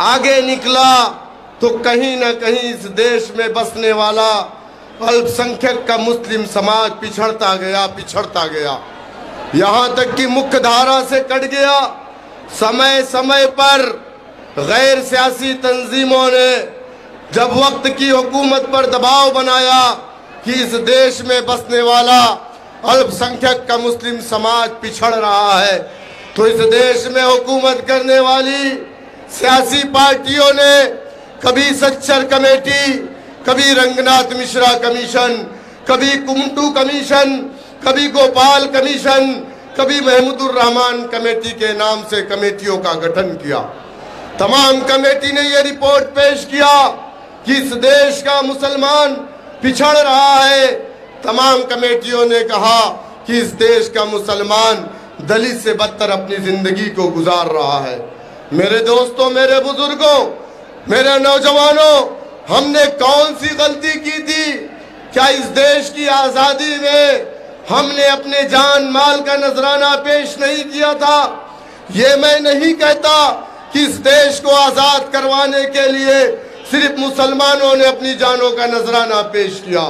आगे निकला तो कहीं ना कहीं इस देश में बसने वाला अल्पसंख्यक का मुस्लिम समाज पिछड़ता गया पिछड़ता गया। यहाँ तक कि मुख्य धारा से कट गया। समय समय पर गैर सियासी तंजीमों ने जब वक्त की हुकूमत पर दबाव बनाया कि इस देश में बसने वाला अल्पसंख्यक का मुस्लिम समाज पिछड़ रहा है तो इस देश में हुकूमत करने वाली सियासी पार्टियों ने कभी सच्चर कमेटी, कभी रंगनाथ मिश्रा कमीशन, कभी कुमटू कमीशन, कभी गोपाल कमीशन, कभी महमूदुर रहमान कमेटी के नाम से कमेटियों का गठन किया। तमाम कमेटी ने यह रिपोर्ट पेश किया कि इस देश का मुसलमान पिछड़ रहा है। तमाम कमेटियों ने कहा कि इस देश का मुसलमान दलित से बदतर अपनी ज़िंदगी को गुजार रहा है। मेरे दोस्तों, मेरे बुज़ुर्गों, मेरे नौजवानों, हमने कौन सी गलती की थी? क्या इस देश की आज़ादी में हमने अपने जान माल का नजराना पेश नहीं किया था? ये मैं नहीं कहता कि इस देश को आज़ाद करवाने के लिए सिर्फ़ मुसलमानों ने अपनी जानों का नजराना पेश किया,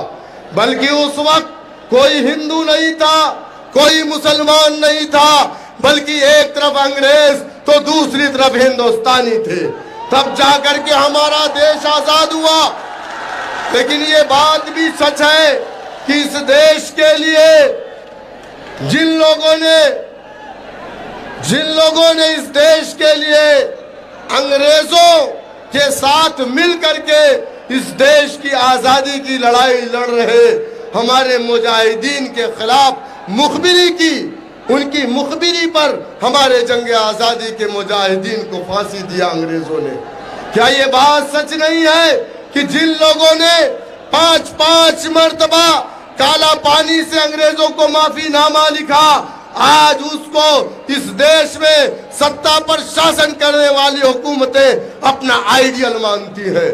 बल्कि उस वक्त कोई हिंदू नहीं था, कोई मुसलमान नहीं था। बल्कि एक तरफ़ अंग्रेज़ तो दूसरी तरफ़ हिंदुस्तानी थे। तब जाकर के हमारा देश आज़ाद हुआ। लेकिन ये बात भी सच है कि इस देश के लिए जिन लोगों ने, जिन लोगों ने इस देश के लिए अंग्रेज़ों के साथ मिल करके इस देश की आज़ादी की लड़ाई लड़ रहे, हमारे मुजाहिदीन के खिलाफ मुखबिरी की उनकी मुखबिरी पर हमारे जंग आज़ादी के मुजाहिदीन को फांसी दिया अंग्रेज़ों ने। क्या ये बात सच नहीं है कि जिन लोगों ने पाँच पाँच मर्तबा काला पानी से अंग्रेज़ों को माफ़ी नामा लिखा, आज उसको इस देश में सत्ता पर शासन करने वाली हुकूमतें अपना आइडियल मानती है।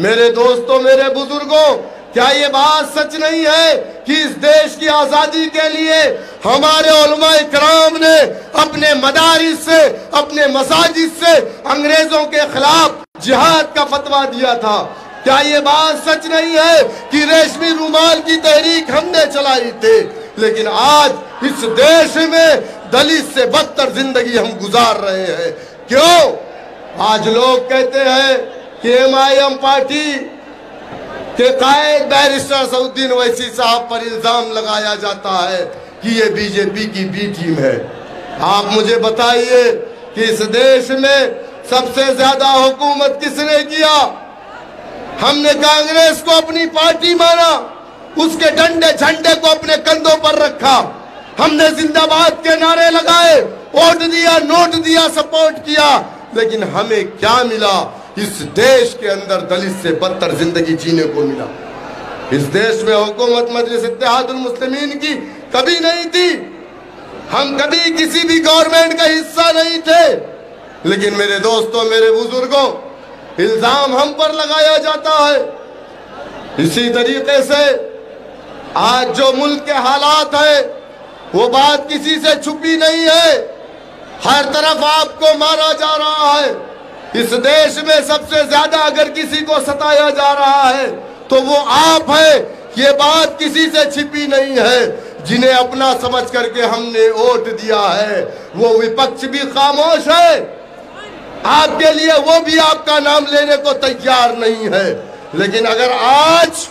मेरे दोस्तों, मेरे बुज़ुर्गों, क्या ये बात सच नहीं है कि इस देश की आज़ादी के लिए हमारे कराम ने अपने मदारिस से, अपने मसाजिद से अंग्रेज़ों के खिलाफ जिहाद का फतवा दिया था। क्या ये बात सच नहीं है कि रेशमी रुमाल की तहरीक हमने चलाई थी? लेकिन आज इस देश में दलित से बदतर ज़िंदगी हम गुजार रहे हैं। क्यों? आज लोग कहते हैं कि एम आई एम पार्टी के कायद बैरिस्टर सऊद्दीन वैसी साहब पर इल्ज़ाम लगाया जाता है। कि ये बीजेपी की बी टीम है। आप मुझे बताइए कि इस देश में सबसे ज़्यादा हुकूमत किसने किया? हमने कांग्रेस को अपनी पार्टी माना, उसके डंडे झंडे को अपने कंधों पर रखा। हमने जिंदाबाद के नारे लगाए, वोट दिया, नोट दिया, सपोर्ट किया, लेकिन हमें क्या मिला? इस देश के अंदर दलित से बदतर ज़िंदगी जीने को मिला। इस देश में हुकूमत मजलिस मुस्लिमीन की कभी नहीं थी। हम कभी किसी भी गवर्नमेंट का हिस्सा नहीं थे। लेकिन मेरे दोस्तों, मेरे बुज़ुर्गों, इल्ज़ाम हम पर लगाया जाता है। इसी तरीके से आज जो मुल्क के हालात है, वो बात किसी से छुपी नहीं है। हर तरफ़ आपको मारा जा रहा है। इस देश में सबसे ज़्यादा अगर किसी को सताया जा रहा है तो वो आप है। ये बात किसी से छिपी नहीं है। जिन्हें अपना समझ करके हमने वोट दिया है, वो विपक्ष भी खामोश है। आपके लिए वो भी आपका नाम लेने को तैयार नहीं है। लेकिन अगर आज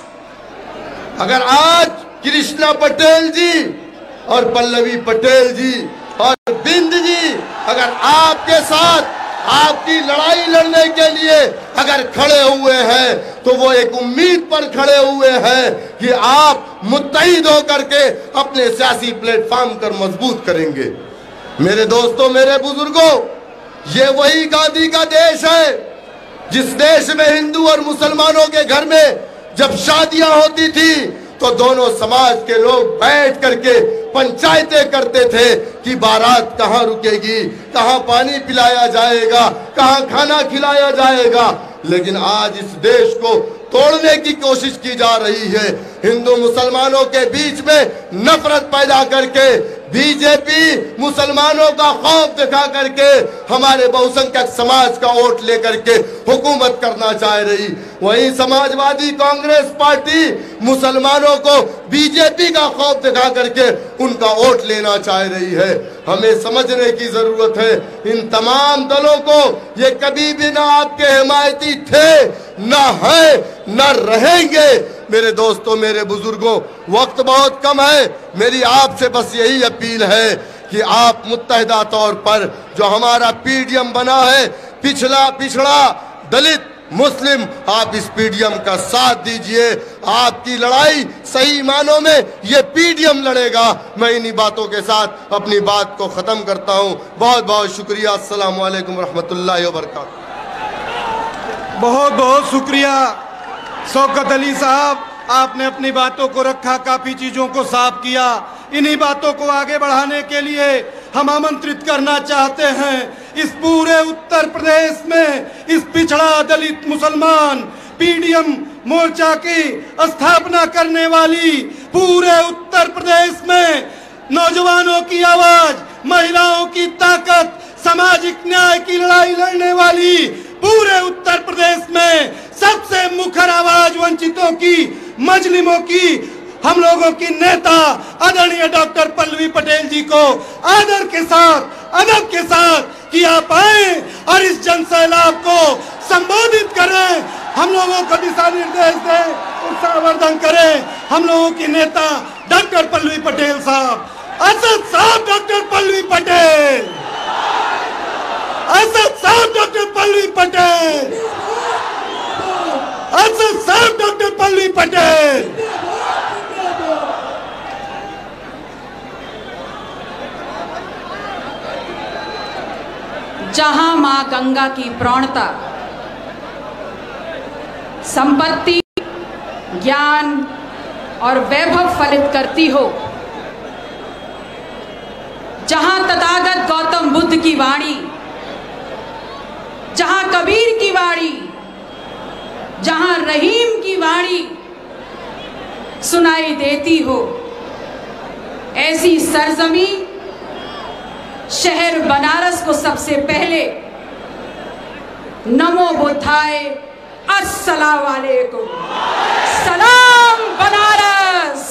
अगर आज कृष्णा पटेल जी और पल्लवी पटेल जी और बिंद जी अगर आपके साथ आपकी लड़ाई लड़ने के लिए अगर खड़े हुए हैं तो वो एक उम्मीद पर खड़े हुए हैं कि आप मुतहिद होकर के अपने सियासी प्लेटफॉर्म कर मज़बूत करेंगे। मेरे दोस्तों, मेरे बुज़ुर्गों, ये वही गांधी का देश है, जिस देश में हिंदू और मुसलमानों के घर में जब शादियाँ होती थी तो दोनों समाज के लोग बैठ करके पंचायतें करते थे कि बारात कहाँ रुकेगी, कहाँ पानी पिलाया जाएगा, कहाँ खाना खिलाया जाएगा। लेकिन आज इस देश को तोड़ने की कोशिश की जा रही है। हिंदू मुसलमानों के बीच में नफरत पैदा करके बीजेपी मुसलमानों का खौफ दिखा करके हमारे बहुसंख्यक समाज का वोट लेकर के हुकूमत करना चाह रही। वहीं समाजवादी कांग्रेस पार्टी मुसलमानों को बीजेपी का खौफ दिखा करके उनका वोट लेना चाह रही है। हमें समझने की ज़रूरत है, इन तमाम दलों को ये कभी भी ना आपके हिमायती थे, न है, न रहेंगे। मेरे दोस्तों, मेरे बुज़ुर्गों, वक्त बहुत कम है। मेरी आपसे बस यही अपील है कि आप मुतहदा तौर पर जो हमारा पीडीएम बना है, पिछला पिछड़ा दलित, मुस्लिम, आप इस पीडीएम का साथ दीजिए। आपकी लड़ाई सही मानों में ये पीडीएम लड़ेगा। मैं इन्हीं बातों के साथ अपनी बात को ख़त्म करता हूँ। बहुत बहुत शुक्रिया। अस्सलाम वालेकुम रहमतुल्लाहि व बहुत बहुत शुक्रिया। शौकत अली साहब, आपने अपनी बातों को रखा, काफ़ी चीज़ों को साफ़ किया। इन्हीं बातों को आगे बढ़ाने के लिए हम आमंत्रित करना चाहते हैं। इस पूरे उत्तर प्रदेश में इस पिछड़ा दलित मुसलमान, पीडीएम मोर्चा की स्थापना करने वाली पूरे उत्तर प्रदेश में नौजवानों की आवाज़, महिलाओं की ताकत, सामाजिक न्याय की लड़ाई लड़ने वाली पूरे उत्तर प्रदेश में सबसे मुखर आवाज़ वंचितों की, मजलिमों की, हम लोगों की नेता आदरणीय डॉक्टर पल्लवी पटेल जी को आदर के साथ अदब के साथ कि आप आए और इस जन सैलाब को संबोधित करें। हम लोगों को दिशा निर्देश दें, उत्साहवर्धन करें। हम लोगों की नेता डॉक्टर पल्लवी पटेल साहब, असद साहब डॉक्टर पल्लवी पटेल। असद साहब डॉक्टर पल्लवी पटेल असद साहब डॉक्टर पल्लवी पटेल जहाँ माँ गंगा की प्रौणता संपत्ति, ज्ञान और वैभव फलित करती हो, जहाँ तथागत गौतम बुद्ध की वाणी जहाँ कबीर की वाणी, जहाँ रहीम की वाणी सुनाई देती हो, ऐसी सरजमी शहर बनारस को सबसे पहले नमो बुद्धाय अस्सलाम वालेकुम। सलाम बनारस।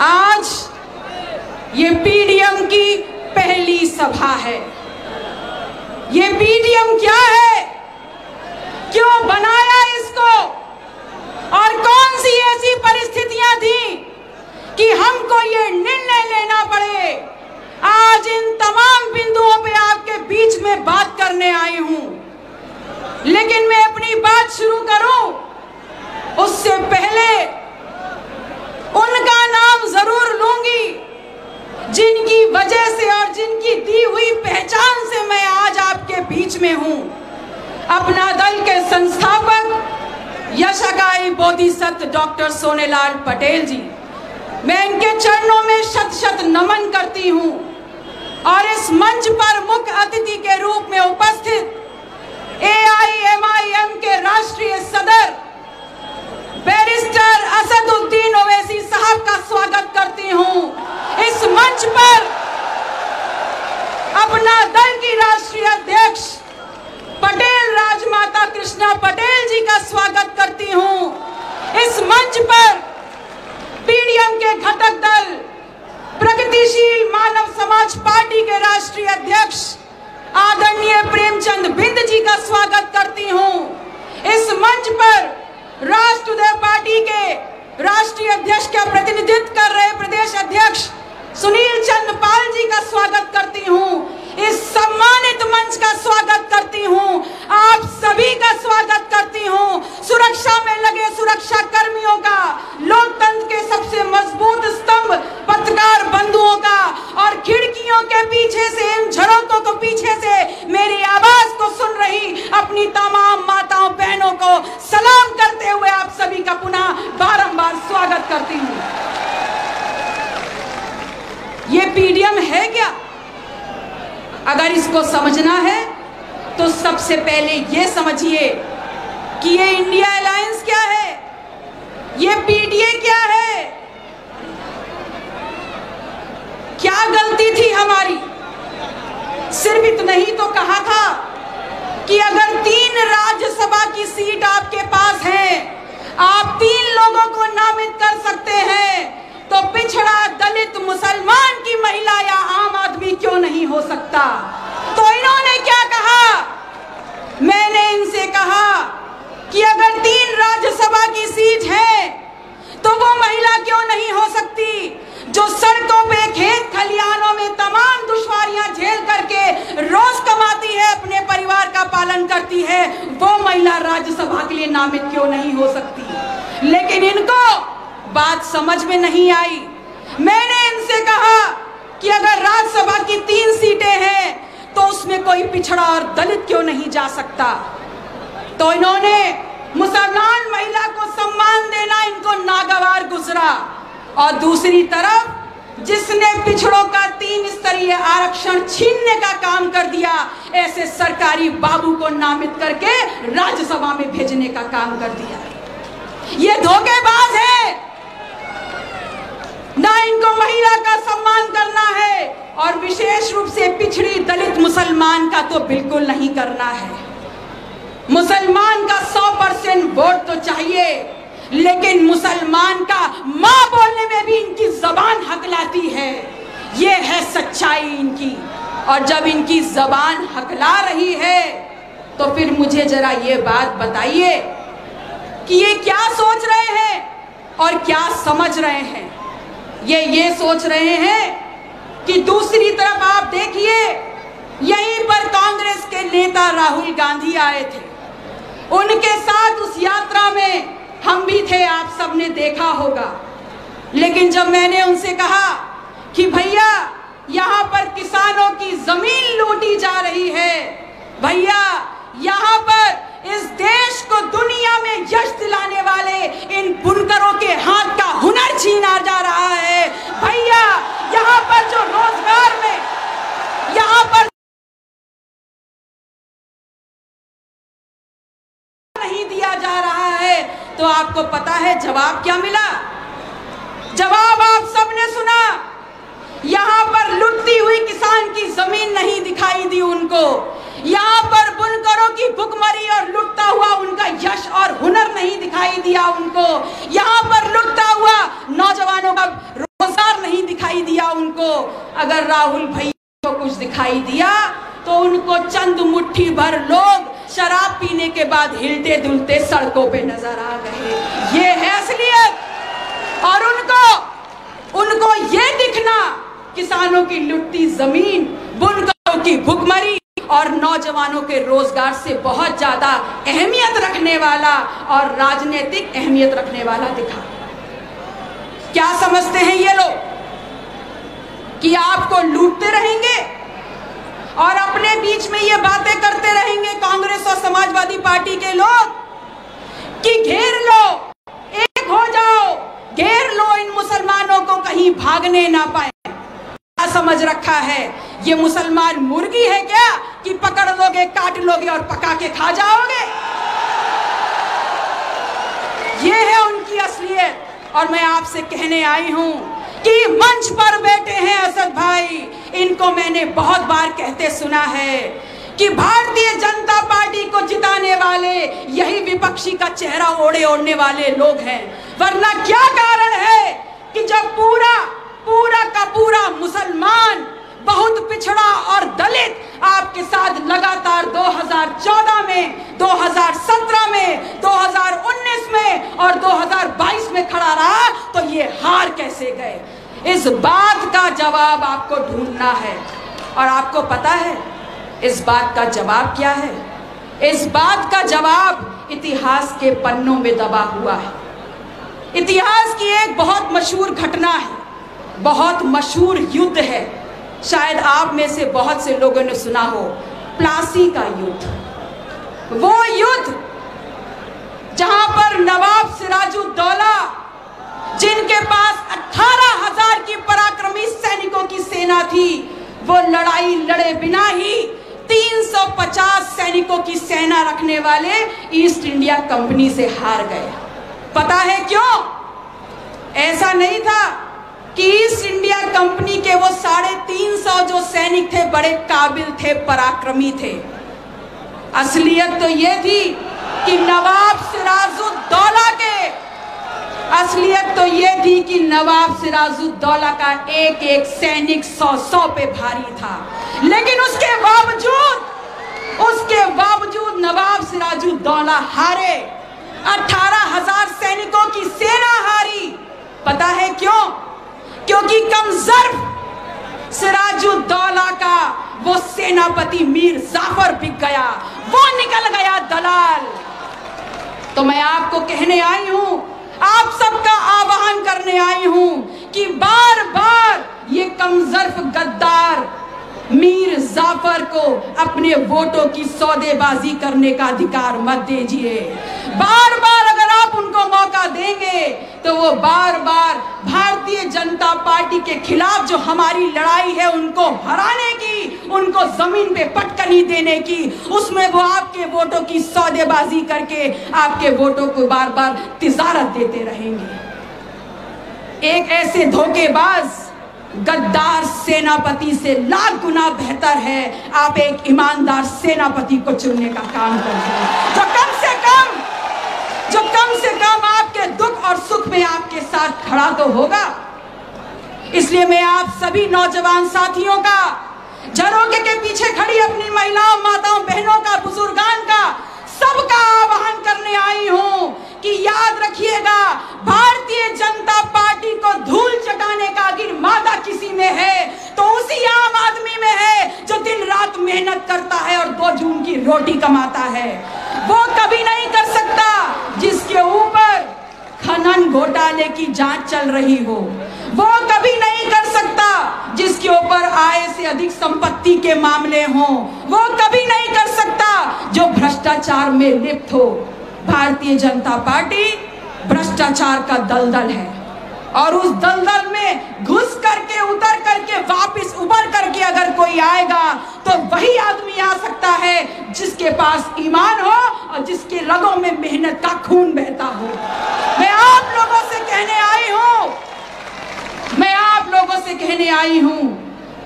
आज ये पीडीएम की पहली सभा है। ये पीडीएम क्या है? क्यों बनाया इसको? और कौन सी ऐसी परिस्थितियाँ थी कि हमको ये निर्णय लेना पड़े? आज इन तमाम बिंदुओं पे आपके बीच में बात करने आई हूँ। लेकिन मैं अपनी बात शुरू करूँ? उससे पहले उनका नाम ज़रूर लूँगी। जिनकी वजह से और जिनकी दी हुई पहचान से मैं आज आपके बीच में हूँ। अपना दल के संस्थापक, यशगाई बोधिसत्व डॉक्टर सोनेलाल पटेल जी। मैं इनके चरणों में शत शत नमन करती हूँ और इस मंच पर मुख्य अतिथि के रूप में उपस्थित एआईएमआईएम के राष्ट्रीय सदर बैरिस्टर असदुद्दीन ओवैसी साहब का स्वागत करती हूँ। इस मंच पर अपना दल की राष्ट्रीय अध्यक्ष पटेल राजमाता कृष्णा पटेल जी का स्वागत करती हूँ। इस मंच पर पीडीएम के घटक दल, प्रगतिशील मानव समाज पार्टी के राष्ट्रीय अध्यक्ष आदरणीय प्रेमचंद बिंद जी का स्वागत करती हूँ। इस मंच पर राष्ट्रदय पार्टी के राष्ट्रीय अध्यक्ष का प्रतिनिधित्व कर रहे प्रदेश अध्यक्ष सुनील चंद पाल जी का स्वागत करती हूँ। इस सम्मानित मंच का स्वागत करती हूँ। आप सभी का स्वागत करती हूँ। सुरक्षा में लगे सुरक्षा कर्मियों का, लोकतंत्र के सबसे मज़बूत स्तंभ, पत्रकार बंधुओं का, और खिड़कियों के पीछे से, इन झड़कों को पीछे से मेरी आवाज़ को सुन रही अपनी तमाम माताओं, बहनों को सलाम करते हुए आप सभी का पुनः बारंबार स्वागत करती हूँ ये पीडीएम है क्या अगर इसको समझना है तो सबसे पहले ये समझिए कि ये इंडिया अलायंस क्या है? ये पीडीए क्या है? क्या गलती थी हमारी? सिर्फ़ इतना ही तो कहा था कि अगर तीन राज्यसभा की सीट आपके पास है, आप तीन लोगों को नामित कर सकते हैं। तो पिछड़ा दलित मुसलमान की महिला या आम आदमी क्यों नहीं हो सकता? तो इन्होंने क्या कहा? मैंने इनसे कहा कि अगर तीन राज्यसभा की सीट है तो वो महिला क्यों नहीं हो सकती? जो सड़कों पे, खेत खलियानों में तमाम दुश्वारियाँ झेल करके रोज कमाती है, अपने परिवार का पालन करती है, वो महिला राज्यसभा के लिए नामित क्यों नहीं हो सकती? लेकिन इनको बात समझ में नहीं आई। मैंने इनसे कहा कि अगर राज्यसभा की तीन सीटें हैं तो उसमें कोई पिछड़ा और दलित क्यों नहीं जा सकता? तो इन्होंने मुसलमान महिला को सम्मान देना, इनको नागवार गुजरा। और दूसरी तरफ़, जिसने पिछड़ों का तीन स्तरीय आरक्षण छीनने का काम कर दिया, ऐसे सरकारी बाबू को नामित करके राज्यसभा में भेजने का काम कर दिया। ये धोखेबाज है! ना इनको महिला का सम्मान करना है और विशेष रूप से पिछड़ी दलित मुसलमान का तो बिल्कुल नहीं करना है। मुसलमान का सौ परसेंट वोट तो चाहिए, लेकिन मुसलमान का माँ बोलने में भी इनकी जबान हकलाती है। ये है सच्चाई इनकी। और जब इनकी जबान हकला रही है तो फिर मुझे जरा ये बात बताइए कि ये क्या सोच रहे हैं और क्या समझ रहे हैं। ये ये सोच रहे हैं कि दूसरी तरफ़ आप देखिए, यहीं पर कांग्रेस के नेता राहुल गांधी आए थे। उनके साथ उस यात्रा में हम भी थे, आप सबने देखा होगा। लेकिन जब मैंने उनसे कहा कि भैया, यहाँ पर किसानों की ज़मीन लूटी जा रही है, भैया, यहाँ पर इस देश को दुनिया में यश दिलाने वाले इन बुनकरों के हाथ का हुनर छीना जा रहा है। भैया, यहाँ पर जो रोज़गार में, यहाँ पर नहीं दिया जा रहा है तो आपको पता है जवाब क्या मिला? जवाब आप सबने सुना। यहाँ पर लुटती हुई किसान की ज़मीन नहीं दिखाई दी उनको। यहाँ पर बुनकरों की भुखमरी और लुटता हुआ उनका यश और हुनर नहीं दिखाई दिया उनको। यहाँ पर लुटता हुआ नौजवानों का रोज़गार नहीं दिखाई दिया उनको। अगर राहुल भैया को कुछ दिखाई दिया तो उनको चंद मुट्ठी भर लोग शराब पीने के बाद हिलते दुलते सड़कों पे नज़र आ गए ये है असलियत। और उनको उनको ये दिखना किसानों की लुटती ज़मीन, बुनकरों की भुखमरी और नौजवानों के रोज़गार से बहुत ज़्यादा अहमियत रखने वाला और राजनीतिक अहमियत रखने वाला दिखा। क्या समझते हैं ये लोग कि आपको लूटते रहेंगे और अपने बीच में ये बातें करते रहेंगे कांग्रेस और समाजवादी पार्टी के लोग कि घेर लो, एक हो जाओ, घेर लो इन मुसलमानों को कहीं भागने ना पाए। समझ रखा है। ये मुसलमान मुर्गी है क्या कि पकड़ लोगे, काट लोगे और पका के खा जाओगे? ये है उनकी असलियत। और मैं आपसे कहने आई हूँ कि मंच पर बैठे हैं असद भाई। इनको मैंने बहुत बार कहते सुना है कि भारतीय जनता पार्टी को जिताने वाले, यही विपक्षी का चेहरा ओढ़े ओढ़ने वाले लोग हैं। वरना क्या कारण है कि जब पूरा पूरा का पूरा मुसलमान, बहुत पिछड़ा और दलित आपके साथ लगातार 2014 में 2017 में 2019 में और 2022 में खड़ा रहा तो ये हार कैसे गए? इस बात का जवाब आपको ढूंढना है। और आपको पता है, इस बात का जवाब क्या है? इस बात का जवाब इतिहास के पन्नों में दबा हुआ है। इतिहास की एक बहुत मशहूर घटना है। बहुत मशहूर युद्ध है। शायद आप में से बहुत से लोगों ने सुना हो, प्लासी का युद्ध। वो युद्ध जहाँ पर नवाब सिराजुद्दौला जिनके पास अठारह हज़ार की पराक्रमी सैनिकों की सेना थी, वो लड़ाई लड़े बिना ही 350 सैनिकों की सेना रखने वाले ईस्ट इंडिया कंपनी से हार गए। पता है क्यों? ऐसा नहीं था कि ईस्ट इंडिया कंपनी के वो साढ़े तीन सौ जो सैनिक थे, बड़े काबिल थे, पराक्रमी थे? असलियत तो ये थी कि नवाब सिराजुद्दौला के, असलियत तो ये थी कि नवाब सिराजुद्दौला का एक एक सैनिक सौ सौ पे भारी था। लेकिन उसके बावजूद उसके बावजूद नवाब सिराजुद्दौला हारे। अठारह हज़ार सैनिकों की सेना हारी। पता है क्यों? क्योंकि कमजर्व सिराजुद्दौला का वो सेनापति मीर जाफ़र बिक गया, वो निकल गया दलाल। तो मैं आपको कहने आई हूँ, आप सबका आह्वान करने आई हूँ कि बार बार ये कमजर्फ गद्दार मीर जाफ़र को अपने वोटों की सौदेबाजी करने का अधिकार मत दीजिए। बार बार अगर आप उनको मौका देंगे तो वो बार बार भारतीय जनता पार्टी के खिलाफ जो हमारी लड़ाई है उनको हराने की, उनको ज़मीन पे पटकनी देने की, उसमें वो आपके वोटों की सौदेबाजी करके आपके वोटों को बार बार तिजारत देते रहेंगे। एक ऐसे धोखेबाज गद्दार सेनापति से लाख गुना बेहतर है। आप एक ईमानदार सेनापति को चुनने का काम करें जो कम से कम, जो कम से कम आपके दुख और सुख में आपके साथ खड़ा तो होगा। इसलिए मैं आप सभी नौजवान साथियों का झरोके के पीछे खड़ी अपनी महिलाओं, माताओं, बहनों का, बुजुर्गान का सबका आह्वान करने आई हूँ। कि याद रखिएगा, भारतीय जनता पार्टी को धूल चटाने का अगर मादा किसी में है? तो उसी आम आदमी में है जो दिन रात मेहनत करता है और दो जून की रोटी कमाता है। वो कभी नहीं कर सकता जिसके ऊपर खनन घोटाले की जाँच चल रही हो। वो कभी नहीं कर सकता जिसके ऊपर आय से अधिक संपत्ति के मामले हो। वो कभी नहीं कर सकता जो भ्रष्टाचार में लिप्त हो। भारतीय जनता पार्टी भ्रष्टाचार का दलदल है। और उस दलदल में घुस करके, उतर करके, वापस उबर करके अगर कोई आएगा तो वही आदमी आ सकता है जिसके पास ईमान हो और जिसके रगों में मेहनत का खून बहता हो। मैं आप लोगों से कहने आई हूँ, मैं आप लोगों से कहने आई हूँ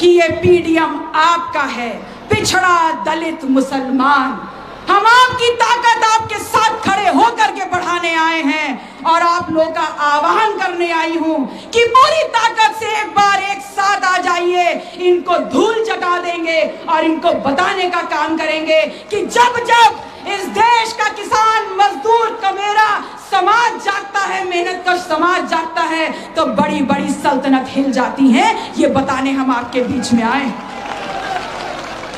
कि ये पीडीएम आपका है, पिछड़ा दलित मुसलमान। हम आपकी ताकत आपके साथ खड़े होकर के बढ़ाने आए हैं और आप लोगों का आह्वान करने आई हूँ कि पूरी ताकत से एक बार एक साथ आ जाइए। इनको धूल चटा देंगे और इनको बताने का काम करेंगे कि जब जब इस देश का किसान, मजदूर, कमेरा समाज जागता है, मेहनत का समाज जागता है तो बड़ी बड़ी सल्तनत हिल जाती है। ये बताने हम आपके बीच में आए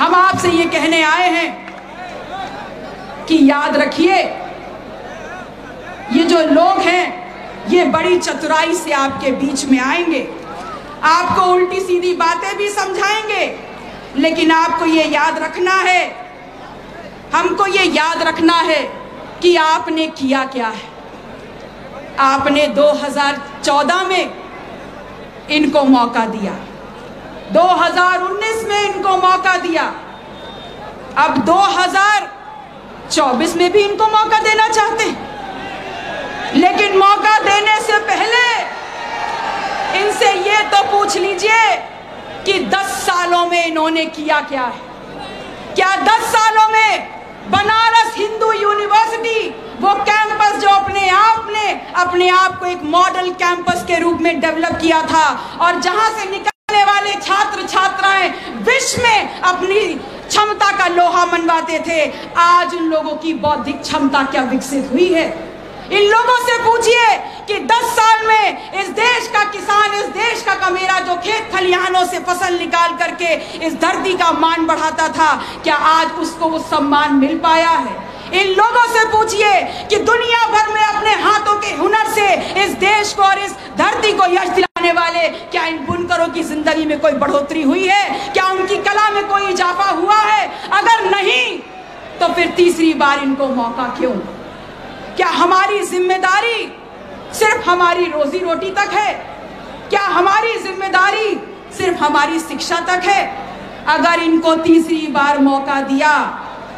हम आपसे ये कहने आए हैं कि याद रखिए। ये जो लोग हैं, ये बड़ी चतुराई से आपके बीच में आएँगे। आपको उल्टी सीधी बातें भी समझाएँगे, लेकिन आपको ये याद रखना है। हमको ये याद रखना है कि आपने किया क्या है। आपने 2014 में इनको मौका दिया। 2019 में इनको मौका दिया। अब 2024 में भी इनको मौका देना चाहते हैं। लेकिन मौका देने से पहले इनसे ये तो पूछ लीजिए कि 10 सालों में इन्होंने किया क्या है? क्या 10 सालों में बनारस हिंदू यूनिवर्सिटी, वो कैंपस जो अपने आप ने अपने आप को एक मॉडल कैंपस के रूप में डेवलप किया था और जहाँ से निकलने वाले छात्र छात्राएँ विश्व में अपनी क्षमता का लोहा मनवाते थे। आज उन लोगों की बौद्धिक क्षमता क्या विकसित हुई है? इन लोगों से पूछिए कि 10 साल में इस देश का किसान, इस देश का कमेरा जो खेत खलिहानों से फ़सल निकाल करके इस धरती का मान बढ़ाता था, क्या आज उसको वो सम्मान मिल पाया है? इन लोगों से पूछिए कि दुनिया भर में अपने हाथों के हुनर से इस देश को और इस धरती को यश दिलाने वाले, क्या इन बुनकरों की ज़िंदगी में कोई बढ़ोतरी हुई है? क्या उनकी कला में कोई इजाफा हुआ है? अगर नहीं तो फिर तीसरी बार इनको मौका क्यों? क्या हमारी ज़िम्मेदारी सिर्फ़ हमारी रोजी रोटी तक है? क्या हमारी ज़िम्मेदारी सिर्फ़ हमारी शिक्षा तक है? अगर इनको तीसरी बार मौका दिया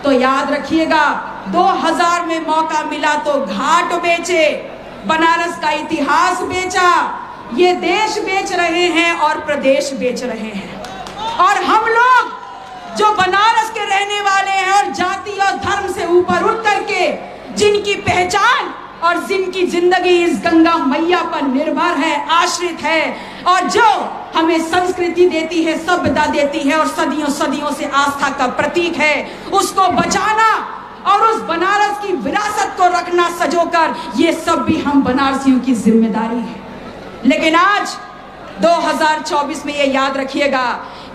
तो याद रखिएगा 2000 में मौका मिला तो घाट बेचे, बनारस का इतिहास बेचा ये देश बेच रहे हैं और प्रदेश बेच रहे हैं। और हम लोग जो बनारस के रहने वाले हैं और जाति और धर्म से ऊपर उठ करके जिनकी पहचान और जिनकी ज़िंदगी इस गंगा मैया पर निर्भर है, आश्रित है, और जो हमें संस्कृति देती है, सभ्यता देती है और सदियों सदियों से आस्था का प्रतीक है, उसको बचाना और उस बनारस की विरासत को रखना सजोकर ये सब भी हम बनारसियों की ज़िम्मेदारी है। लेकिन आज 2024 में ये याद रखिएगा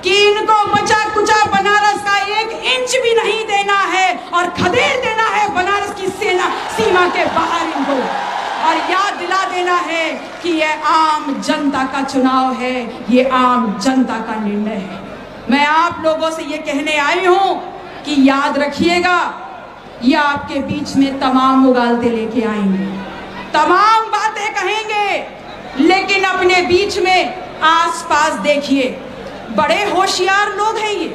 कि इनको बचा कुचा बनारस का एक इंच भी नहीं देना है और खदेड़ देना है बनारस की सेना, सीमा के बाहर इनको। और याद दिला देना है कि यह आम जनता का चुनाव है, ये आम जनता का निर्णय है। मैं आप लोगों से ये कहने आई हूँ कि याद रखिएगा, ये आपके बीच में तमाम उगालते लेके आएँगे। तमाम बातें कहेंगे लेकिन अपने बीच में आसपास देखिए, बड़े होशियार लोग हैं ये।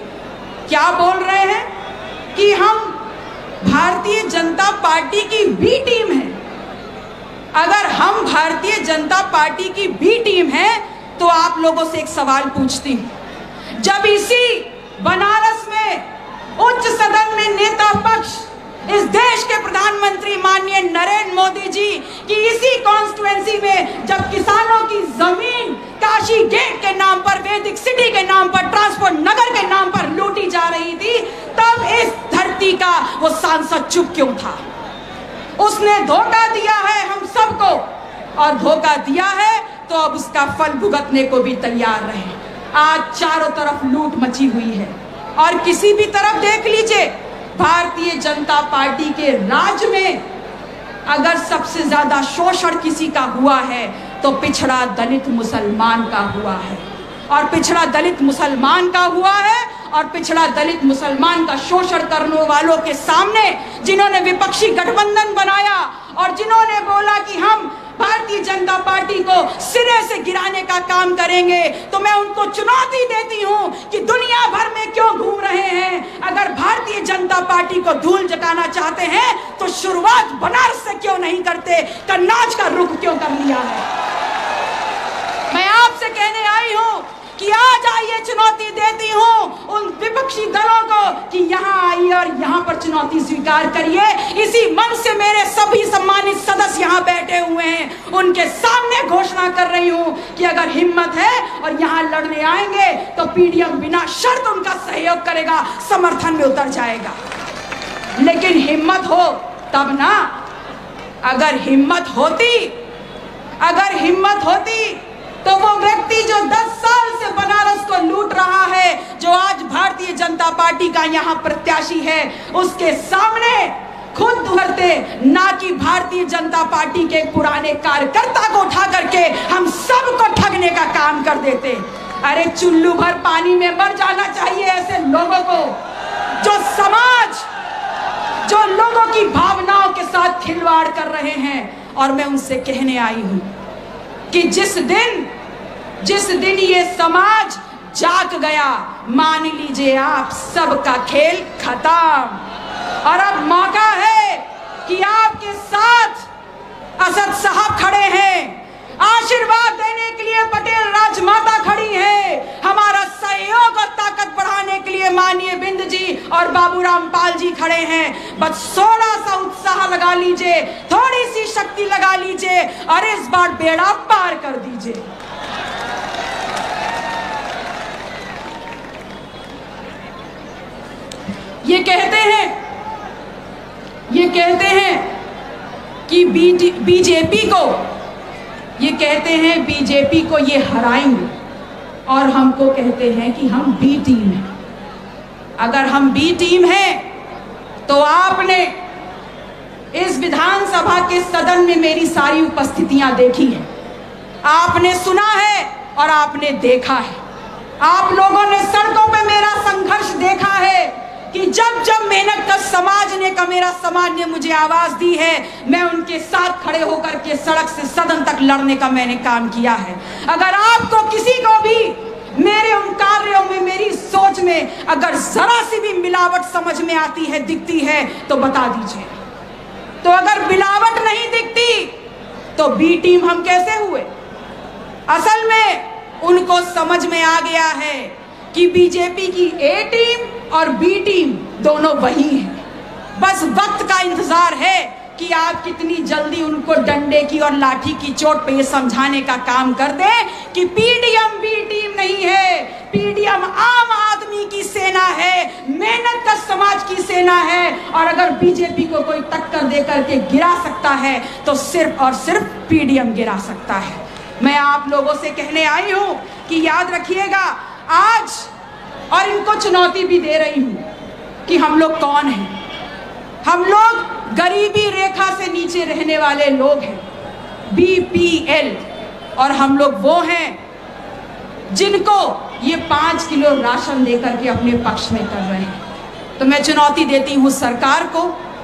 क्या बोल रहे हैं कि हम भारतीय जनता पार्टी की बी टीम है? अगर हम भारतीय जनता पार्टी की बी टीम है तो आप लोगों से एक सवाल पूछती हूँ। जब इसी बनारस में उच्च सदन में नेता पक्ष इस देश के प्रधानमंत्री माननीय नरेंद्र मोदी जी की इसी कॉन्स्टिट्युएंसी में जब किसानों की ज़मीन काशी गेट के नाम पर वैदिक सिटी के नाम पर ट्रांसपोर्ट नगर के नाम पर लूटी जा रही थी, तब इस धरती का वो सांसद चुप क्यों था? उसने धोखा दिया है हम सबको। और धोखा दिया है तो अब उसका फल भुगतने को भी तैयार रहे। आज चारों तरफ़ लूट मची हुई है। और किसी भी तरफ़ देख लीजिए भारतीय जनता पार्टी के राज में अगर सबसे ज़्यादा शोषण किसी का हुआ है तो पिछड़ा दलित मुसलमान का हुआ है। और पिछड़ा दलित मुसलमान का हुआ है, और पिछड़ा दलित मुसलमान का शोषण करने वालों के सामने जिन्होंने विपक्षी गठबंधन बनाया और जिन्होंने बोला कि हम भारतीय जनता पार्टी को सिरे से गिराने का काम करेंगे तो मैं उनको चुनौती देती हूँ कि दुनिया भर में क्यों घूम रहे हैं। अगर भारतीय जनता पार्टी को धूल जटाना चाहते हैं तो शुरुआत बनारस से क्यों नहीं करते? कन्नाज का रुख क्यों कर लिया है? मैं आपसे कहने आई हूँ कि आज आइए चुनौती देती हूँ उन विपक्षी दलों को कि यहाँ आइए और यहाँ पर चुनौती स्वीकार करिए। इसी मन से मेरे सभी सम्मानित सदस्य यहाँ बैठे हुए हैं। उनके सामने घोषणा कर रही हूँ कि अगर हिम्मत है और यहाँ लड़ने आएँगे तो पीडीएम बिना शर्त उनका सहयोग करेगा, समर्थन में उतर जाएगा। लेकिन हिम्मत हो, तब ना। अगर हिम्मत होती, अगर हिम्मत होती तो वो व्यक्ति जो 10 साल से बनारस को लूट रहा है, जो आज भारतीय जनता पार्टी का यहाँ प्रत्याशी है, उसके सामने खुद उभरते ना कि भारतीय जनता पार्टी के पुराने कार्यकर्ता को उठा करके हम सबको ठगने का काम कर देते। अरे चुल्लू भर पानी में मर जाना चाहिए ऐसे लोगों को, जो समाज, जो लोगों की भावनाओं के साथ खिलवाड़ कर रहे हैं। और मैं उनसे कहने आई हूँ कि जिस दिन जिस दिन ये समाज जाग गया, मान लीजिए आप, सबका खेल खत्म। और अब मौका है कि आपके साथ असद साहब खड़े हैं। आशीर्वाद देने के लिए पटेल राजमाता खड़ी है। हमारा सहयोग और ताकत बढ़ाने के लिए माननीय बिंद जी और बाबूराम पाल जी खड़े हैं। बस थोड़ा सा उत्साह लगा लीजिए, थोड़ी सी शक्ति लगा लीजिए और इस बार बेड़ा पार कर दीजिए। ये कहते हैं, ये कहते हैं कि बीजेपी को, ये कहते हैं बीजेपी को ये हराएँगे और हमको कहते हैं कि हम बी टीम हैं। अगर हम बी टीम हैं तो आपने इस विधानसभा के सदन में मेरी सारी उपस्थितियाँ देखी हैं। आपने सुना है और आपने देखा है। आप लोगों ने सड़कों पे मेरा संघर्ष देखा है। कि जब जब मेहनत का समाज ने, का मेरा समाज ने मुझे आवाज़ दी है, मैं उनके साथ खड़े होकर के सड़क से सदन तक लड़ने का मैंने काम किया है। अगर आपको किसी को भी मेरे उन कार्यों में, मेरी सोच में अगर जरा सी भी मिलावट समझ में आती है, दिखती है तो बता दीजिए। तो अगर मिलावट नहीं दिखती तो बी टीम हम कैसे हुए? असल में उनको समझ में आ गया है कि बीजेपी की ए टीम और बी टीम दोनों वही हैं। बस वक्त का इंतज़ार है कि आप कितनी जल्दी उनको डंडे की और लाठी की चोट पे ये समझाने का काम कर दे कि पीडीएम बी टीम नहीं है। पीडीएम आम आदमी की सेना है, मेहनत का समाज की सेना है। और अगर बीजेपी को कोई टक्कर देकर के गिरा सकता है तो सिर्फ़ और सिर्फ़ पीडीएम गिरा सकता है। मैं आप लोगों से कहने आई हूँ कि याद रखिएगा आज और इनको चुनौती भी दे रही हूँ कि हम लोग कौन हैं। हम लोग गरीबी रेखा से नीचे रहने वाले लोग हैं। बीपीएल और हम लोग वो हैं जिनको ये पाँच किलो राशन देकर के अपने पक्ष में कर रहे हैं। तो मैं चुनौती देती हूँ सरकार को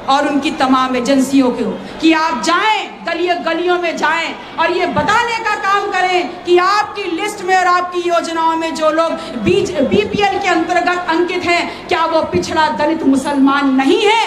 और उनकी तमाम एजेंसियों को कि आप जाएँ, गलियों गलियों में जाएँ और ये बताने का काम करें कि आपकी लिस्ट में और आपकी योजनाओं में जो लोग बीच, बीपीएल के अंतर्गत अंकित हैं, क्या वो पिछड़ा दलित मुसलमान नहीं है?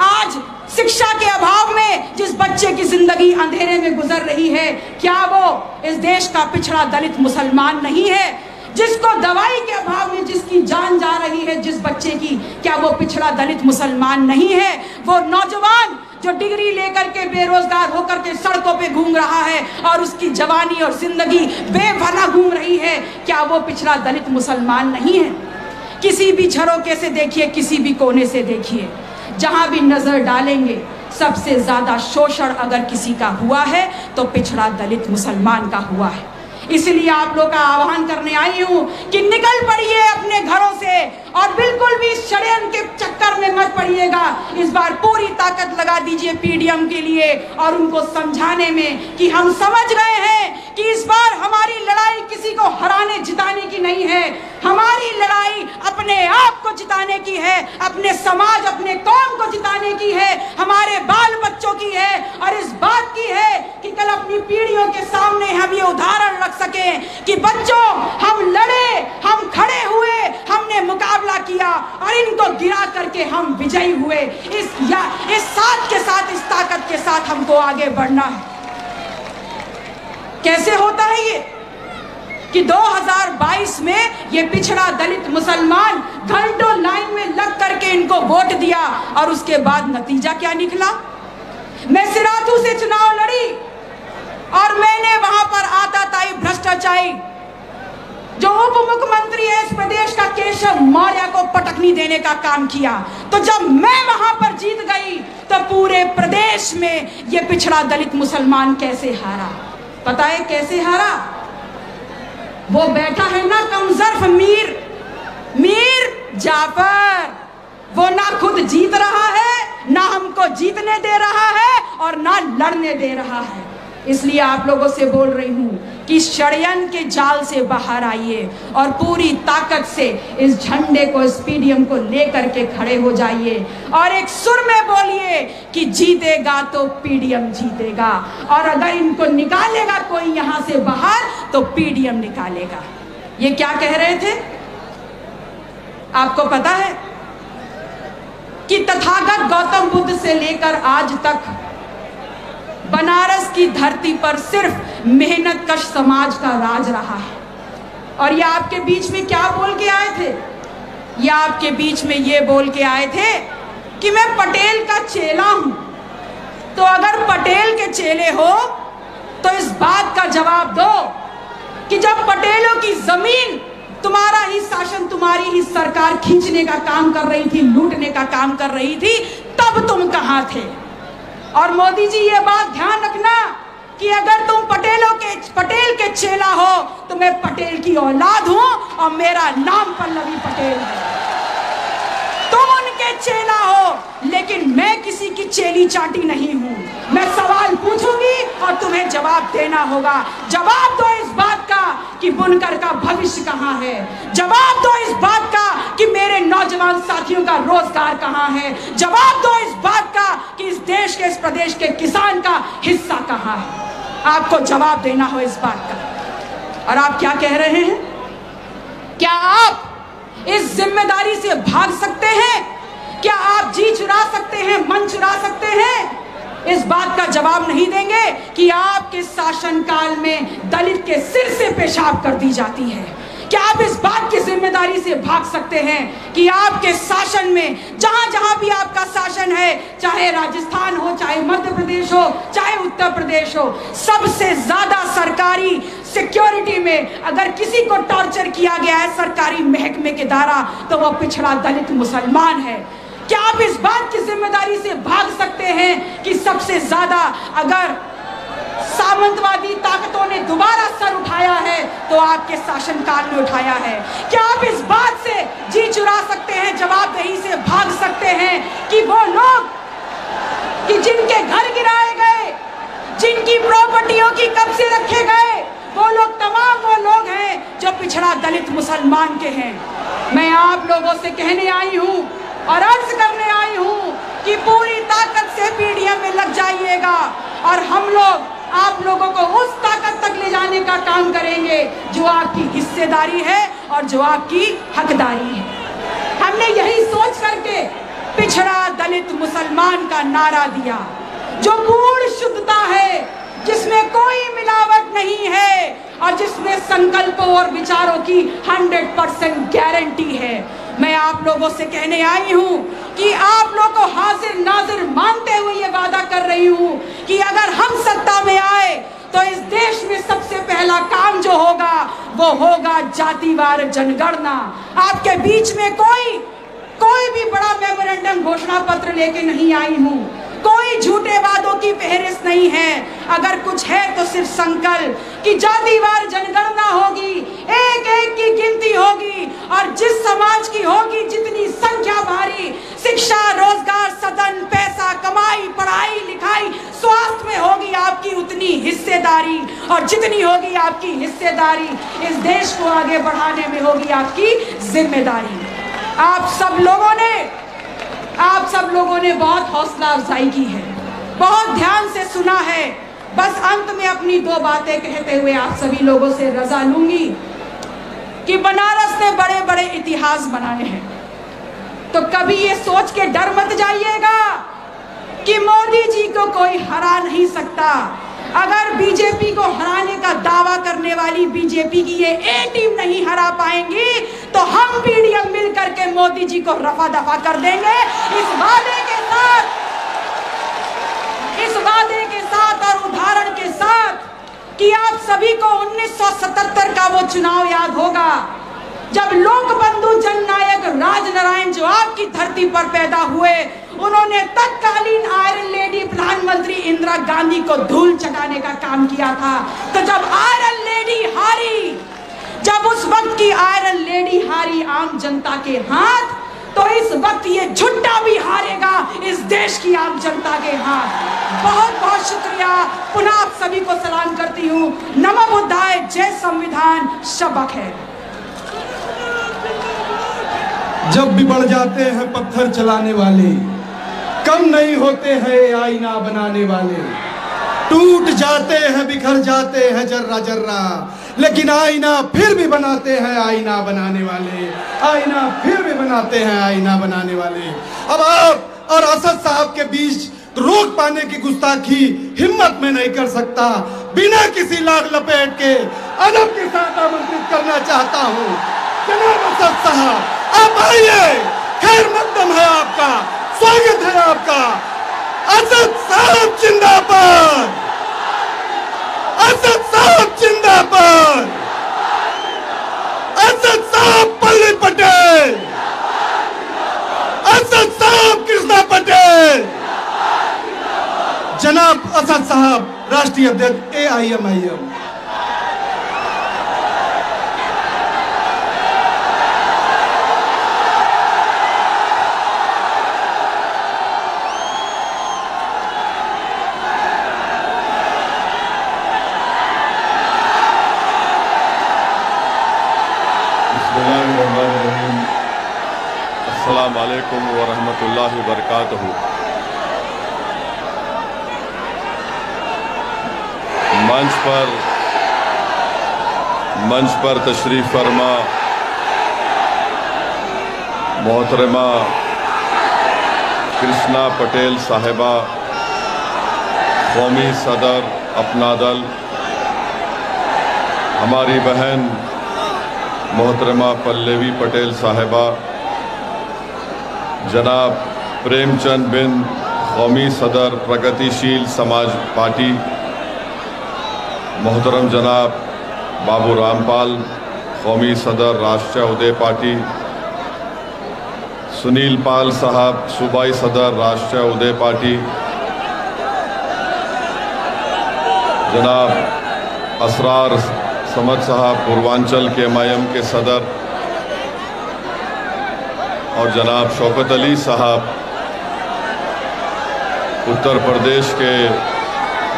आज शिक्षा के अभाव में जिस बच्चे की ज़िंदगी अंधेरे में गुजर रही है, क्या वो इस देश का पिछड़ा दलित मुसलमान नहीं है? जिसको दवाई के अभाव में जिसकी जान जा रही है, जिस बच्चे की, क्या वो पिछड़ा दलित मुसलमान नहीं है? वो नौजवान जो डिग्री लेकर के बेरोजगार होकर के सड़कों पे घूम रहा है और उसकी जवानी और ज़िंदगी बेफना घूम रही है, क्या वो पिछड़ा दलित मुसलमान नहीं है? किसी भी झरोके से देखिए, किसी भी कोने से देखिए। जहाँ भी नज़र डालेंगे, सबसे ज़्यादा शोषण अगर किसी का हुआ है तो पिछड़ा दलित मुसलमान का हुआ है। इसलिए आप लोग का आह्वान करने आई हूँ कि निकल पड़िए अपने घरों से और बिल्कुल भी षडयंत्र के चक्कर में मत पड़िएगा। इस बार पूरी ताकत लगा दीजिए पीडीएम के लिए और उनको समझाने में कि हम समझ गए हैं कि इस बार हमारी लड़ाई किसी को हराने, जिताने की नहीं है। हमारी लड़ाई अपने आप को जिताने की है, अपने समाज, अपने कौम को जिताने की है, हमारे बाल बच्चों की है, और इस बात की है कि कल अपनी पीढ़ियों के सामने हम ये उदाहरण रख सके कि बच्चों, हम लड़े, हम खड़े हुए, हमने मुकाबला किया, और इनको गिरा करके हम विजयी हुए। इस या, इस साथ के साथ, इस ताकत के साथ हमको आगे बढ़ना है। कैसे होता है ये? कि 2022 में ये पिछड़ा दलित मुसलमान घंटों लाइन में लग करके इनको वोट दिया और उसके बाद नतीजा क्या निकला? मैं सिराथू से चुनाव लड़ी और मैंने वहाँ पर आताताई भ्रष्टाचारी, जो उप मुख्यमंत्री है, इस प्रदेश का केशव मौर्य को पटकनी देने का काम किया। तो जब मैं वहाँ पर जीत गई तो पूरे प्रदेश में ये पिछड़ा दलित मुसलमान कैसे हारा? पता है कैसे हारा? वो बैठा है ना कमजर्फ मीर। मीर जाफ़र। वो ना खुद जीत रहा है, ना हमको जीतने दे रहा है और ना लड़ने दे रहा है। इसलिए आप लोगों से बोल रही हूँ कि षडयंत्र के जाल से बाहर आइए और पूरी ताकत से इस झंडे को, इस पीडीएम को लेकर के खड़े हो जाइए। और एक सुर में बोलिए कि जीतेगा तो पीडीएम जीतेगा। और अगर इनको निकालेगा कोई यहाँ से बाहर तो पीडीएम निकालेगा। ये क्या कह रहे थे? आपको पता है कि तथागत गौतम बुद्ध से लेकर आज तक बनारस की धरती पर सिर्फ़ मेहनत कश समाज का राज रहा है। और ये आपके बीच में क्या बोल के आए थे? ये आपके बीच में ये बोल के आए थे कि मैं पटेल का चेला हूँ। तो अगर पटेल के चेले हो तो इस बात का जवाब दो कि जब पटेलों की ज़मीन तुम्हारा ही शासन, तुम्हारी ही सरकार खींचने का काम कर रही थी, लूटने का काम कर रही थी, तब तुम कहाँ थे? और मोदी जी, ये बात ध्यान रखना कि अगर तुम पटेलों के, पटेल के चेला हो तो मैं पटेल की औलाद हूँ और मेरा नाम पल्लवी पटेल है। तुम उनके चेला हो, लेकिन मैं किसी की चेली चाटी नहीं हूँ। मैं सवाल पूछूँगी और तुम्हें जवाब देना होगा। जवाब दो इस बात का कि बुनकर का भविष्य कहाँ है। जवाब दो इस बात का कि मेरे नौजवान साथियों का रोज़गार कहाँ है। जवाब दो इस बात का कि इस देश के, इस प्रदेश के किसान का हिस्सा कहाँ है। आपको जवाब देना हो इस बात का। और आप क्या कह रहे हैं? क्या आप इस ज़िम्मेदारी से भाग सकते हैं? क्या आप जी चुरा सकते हैं, मन चुरा सकते हैं? इस बात का जवाब नहीं देंगे कि आपके शासनकाल में दलित के सिर से पेशाब कर दी जाती है। क्या आप इस बात की ज़िम्मेदारी से भाग सकते हैं कि आपके शासन में जहाँ जहाँ भी आपका शासन है, चाहे राजस्थान हो, चाहे मध्य प्रदेश हो, चाहे उत्तर प्रदेश हो, सबसे ज़्यादा सरकारी सिक्योरिटी में अगर किसी को टॉर्चर किया गया है सरकारी महकमे के द्वारा तो वह पिछड़ा दलित मुसलमान है। क्या आप इस बात की ज़िम्मेदारी से भाग सकते हैं कि सबसे ज़्यादा अगर सामंतवादी ताकतों ने दोबारा सर उठाया है तो आपके शासनकाल में उठाया है? क्या आप इस बात से जी चुरा सकते हैं, जवाबदेही से भाग सकते हैं कि वो लोग, कि जिनके घर गिराए गए, जिनकी प्रॉपर्टियों की कब्जे रखे गए वो लोग तमाम वो लोग हैं जो पिछड़ा दलित मुसलमान के हैं। मैं आप लोगों से कहने आई हूँ और अर्ज़ करने आई हूँ कि पूरी ताकत से पीडीएम में लग जाइएगा और हम लोग आप लोगों को उस ताकत तक ले जाने का काम करेंगे जो आपकी हिस्सेदारी है और जो आपकी हकदारी है। हमने यही सोच करके पिछड़ा दलित मुसलमान का नारा दिया, जो पूर्ण शुद्धता है जिसमें कोई मिलावट नहीं है। और जिसमें संकल्पों और विचारों की 100 परसेंट गारंटी है, मैं आप लोगों से कहने आई हूँ कि आप लोग को हाजिर नाजिर मानते हुए ये वादा कर रही हूँ कि अगर हम सत्ता में आए तो इस देश में सबसे पहला काम जो होगा, वो होगा जातिवार जनगणना। आपके बीच में कोई कोई भी बड़ा मेमोरेंडम घोषणा पत्र लेके नहीं आई हूँ। कोई झूठे वादों की फहरिस्त नहीं है। अगर कुछ है तो सिर्फ़ संकल्प कि जातिवार जनगणना होगी एक एक की गिनती होगी और जिस समाज की होगी जितनी संख्या भारी, शिक्षा, रोज़गार, सदन, पैसा, कमाई, पढ़ाई, लिखाई, स्वास्थ्य में होगी आपकी उतनी हिस्सेदारी और जितनी होगी आपकी हिस्सेदारी, इस देश को आगे बढ़ाने में होगी आपकी ज़िम्मेदारी। आप सब लोगों ने आप सब लोगों ने बहुत हौसला अफजाई की है। बहुत ध्यान से सुना है। बस अंत में अपनी दो बातें कहते हुए आप सभी लोगों से रजा लूँगी कि बनारस ने बड़े बड़े इतिहास बनाए हैं। तो कभी ये सोच के डर मत जाइएगा कि मोदी जी को कोई हरा नहीं सकता। अगर बीजेपी को हराने का दावा करने वाली बीजेपी की ये ए टीम नहीं हरा पाएँगी तो हम पीडीएम मिल करके मोदी जी को रफा दफ़ा कर देंगे। इस वादे के साथ, इस वादे के साथ और उदाहरण के साथ कि आप सभी को 1977 का वो चुनाव याद होगा, जब लोक बंधु जननायक राजनारायण जो आपकी धरती पर पैदा हुए उन्होंने तत्कालीन आयरन लेडी प्रधानमंत्री इंदिरा गांधी को धूल चटाने का काम किया था। तो जब आयरन लेडी हारी, जब उस वक्त की आयरन लेडी हारी आम जनता के हाथ तो इस वक्त ये झुट्टा भी हारेगा इस देश की आम जनता के हाथ। बहुत बहुत शुक्रिया। पुनः आप सभी को सलाम करती हूँ। नमो बुद्धाय। जय संविधान। शबक है। जब भी बढ़ जाते हैं पत्थर चलाने वाले कम नहीं होते हैं आईना बनाने वाले। टूट जाते हैं, बिखर जाते हैं, जर्रा जर्रा। लेकिन आईना फिर भी बनाते हैं, आईना बनाने वाले। आईना फिर भी बनाते हैं, आईना बनाने वाले। अब आप और असद साहब के बीच रोक पाने की गुस्ताखी हिम्मत में नहीं कर सकता। बिना किसी लाग लपेट के अदब के साथ आमंत्रित करना चाहता हूँ। जनाब असद साहब, आप आइए। खैर, मकदम है आपका। स्वागत है आपका। असद साहब जिंदाबाद। असद साहब जिंदाबाद। असद साहब पल्ली पटेल। असद साहब कृष्णा पटेल। जनाब असद साहब, राष्ट्रीय अध्यक्ष ए आई एम आई एम वालेकुम वरहमतुल्लाहि वबरकातुहू। मंच पर मंच पर तशरीफ़ फरमा। मोहतरमा कृष्णा पटेल साहिबा, कौमी सदर अपना दल, हमारी बहन मोहतरमा पल्लवी पटेल साहिबा जनाब प्रेमचंद बिन कौमी सदर प्रगतिशील समाज पार्टी, मोहतरम जनाब बाबू रामपाल, कौमी सदर राष्ट्रीय उदय पार्टी, सुनील पाल साहब, सूबाई सदर राष्ट्रीय उदय पार्टी, जनाब असरार समद साहब, पूर्वांचल के एम के सदर और जनाब शौकत अली साहब उत्तर प्रदेश के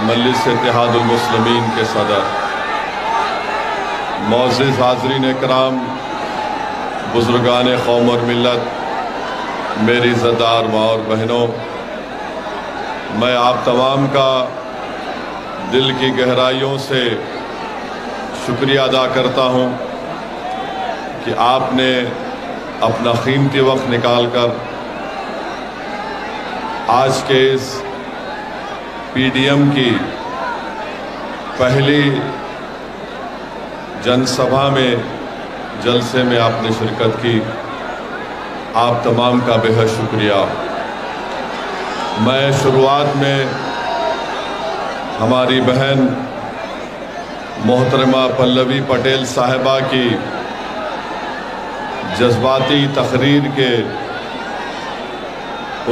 मजलिस इतिहादुलमसलमिन के सदर। मोज़ हाजरीन कराम बुज़ुर्गान कौम और मिलत मेरी ज़दार माँ और बहनों, मैं आप तमाम का दिल की गहराइयों से शुक्रिया अदा करता हूँ कि आपने अपना कीमती वक्त निकाल कर आज के इस पीडीएम की पहली जनसभा में, जलसे में आपने शिरकत की। आप तमाम का बेहद शुक्रिया। मैं शुरुआत में हमारी बहन मोहतरमा पल्लवी पटेल साहिबा की जज्बाती तकरीर के,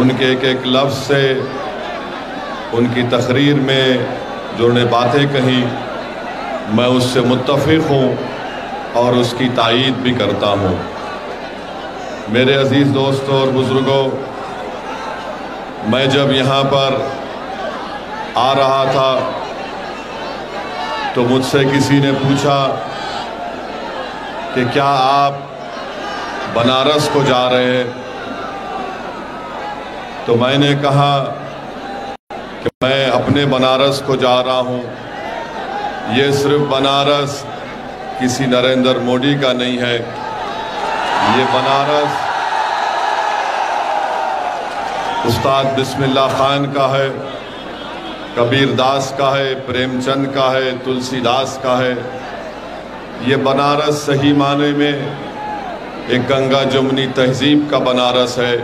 उनके एक एक लफ्ज़ से, उनकी तकरीर में जो उन्हें बातें कही, मैं उससे मुतफ़ हूँ और उसकी तइद भी करता हूँ। मेरे अज़ीज़ दोस्तों और बुज़ुर्गों, मैं जब यहाँ पर आ रहा था तो मुझसे किसी ने पूछा कि क्या आप बनारस को जा रहे हैं। तो मैंने कहा कि मैं अपने बनारस को जा रहा हूँ। ये सिर्फ़ बनारस किसी नरेंद्र मोदी का नहीं है। ये बनारस उस्ताद बिस्मिल्लाह खान का है, कबीर दास का है, प्रेमचंद का है, तुलसीदास का है। ये बनारस सही माने में एक गंगा जमुनी तहजीब का बनारस है।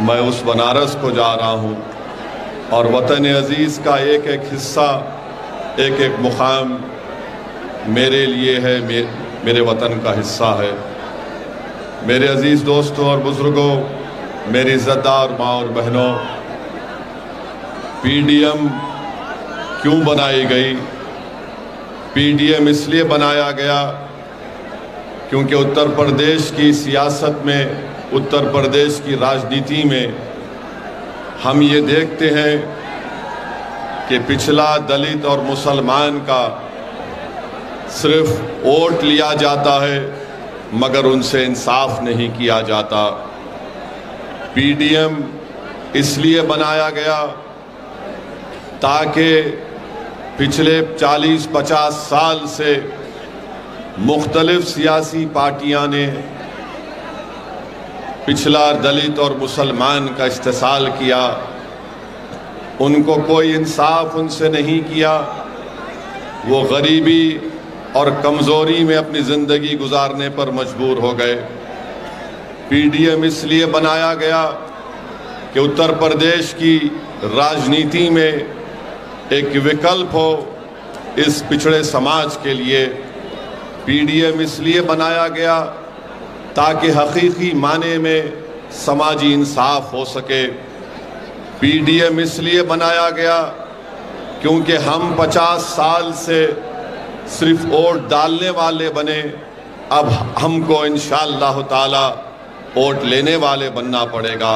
मैं उस बनारस को जा रहा हूँ। और वतन अज़ीज़ का एक एक हिस्सा एक एक मुकाम मेरे लिए है मे, मेरे वतन का हिस्सा है। मेरे अज़ीज़ दोस्तों और बुज़ुर्गों मेरी इज़्ज़तदार माँ और बहनों पीडीएम क्यों बनाई गई? पीडीएम इसलिए बनाया गया क्योंकि उत्तर प्रदेश की सियासत में, उत्तर प्रदेश की राजनीति में हम ये देखते हैं कि पिछला दलित और मुसलमान का सिर्फ़ वोट लिया जाता है, मगर उनसे इंसाफ नहीं किया जाता। पीडीएम इसलिए बनाया गया ताकि पिछले 40-50 साल से मुख्तलिफ़ सियासी पार्टियाँ ने पिछला दलित और मुसलमान का इस्तेसाल किया। उनको कोई इंसाफ उनसे नहीं किया। वो गरीबी और कमज़ोरी में अपनी ज़िंदगी गुजारने पर मजबूर हो गए। पीडीएम इसलिए बनाया गया कि उत्तर प्रदेश की राजनीति में एक विकल्प हो इस पिछड़े समाज के लिए। पीडीएम इसलिए बनाया गया ताकि हकीकी माने में समाजी इंसाफ हो सके। पीडीएम इसलिए बनाया गया क्योंकि हम 50 साल से सिर्फ़ वोट डालने वाले बने, अब हमको इन ताला वोट लेने वाले बनना पड़ेगा।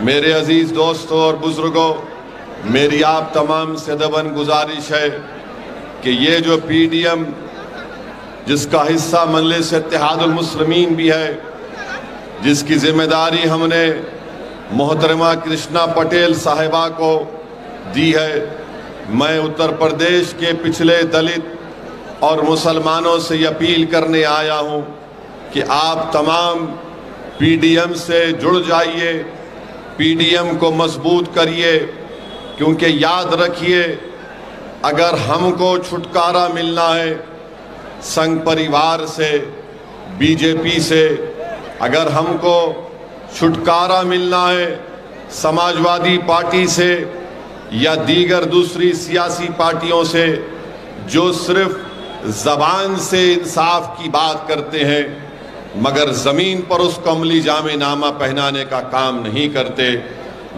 मेरे अज़ीज़ दोस्तों और बुज़ुर्गों, मेरी आप तमाम से दबन गुजारिश है कि ये जो पीडीएम जिसका हिस्सा मजलिस इतिहादुलमसलमिन भी है, जिसकी ज़िम्मेदारी हमने मोहतरमा कृष्णा पटेल साहिबा को दी है। मैं उत्तर प्रदेश के पिछले दलित और मुसलमानों से अपील करने आया हूँ कि आप तमाम पीडीएम से जुड़ जाइए पीडीएम को मज़बूत करिए, क्योंकि याद रखिए, अगर हमको छुटकारा मिलना है संघ परिवार से, बीजेपी से अगर हमको छुटकारा मिलना है समाजवादी पार्टी से या दीगर दूसरी सियासी पार्टियों से जो सिर्फ़ जबान से इंसाफ की बात करते हैं, मगर ज़मीन पर उस कमली जामे नामा पहनाने का काम नहीं करते,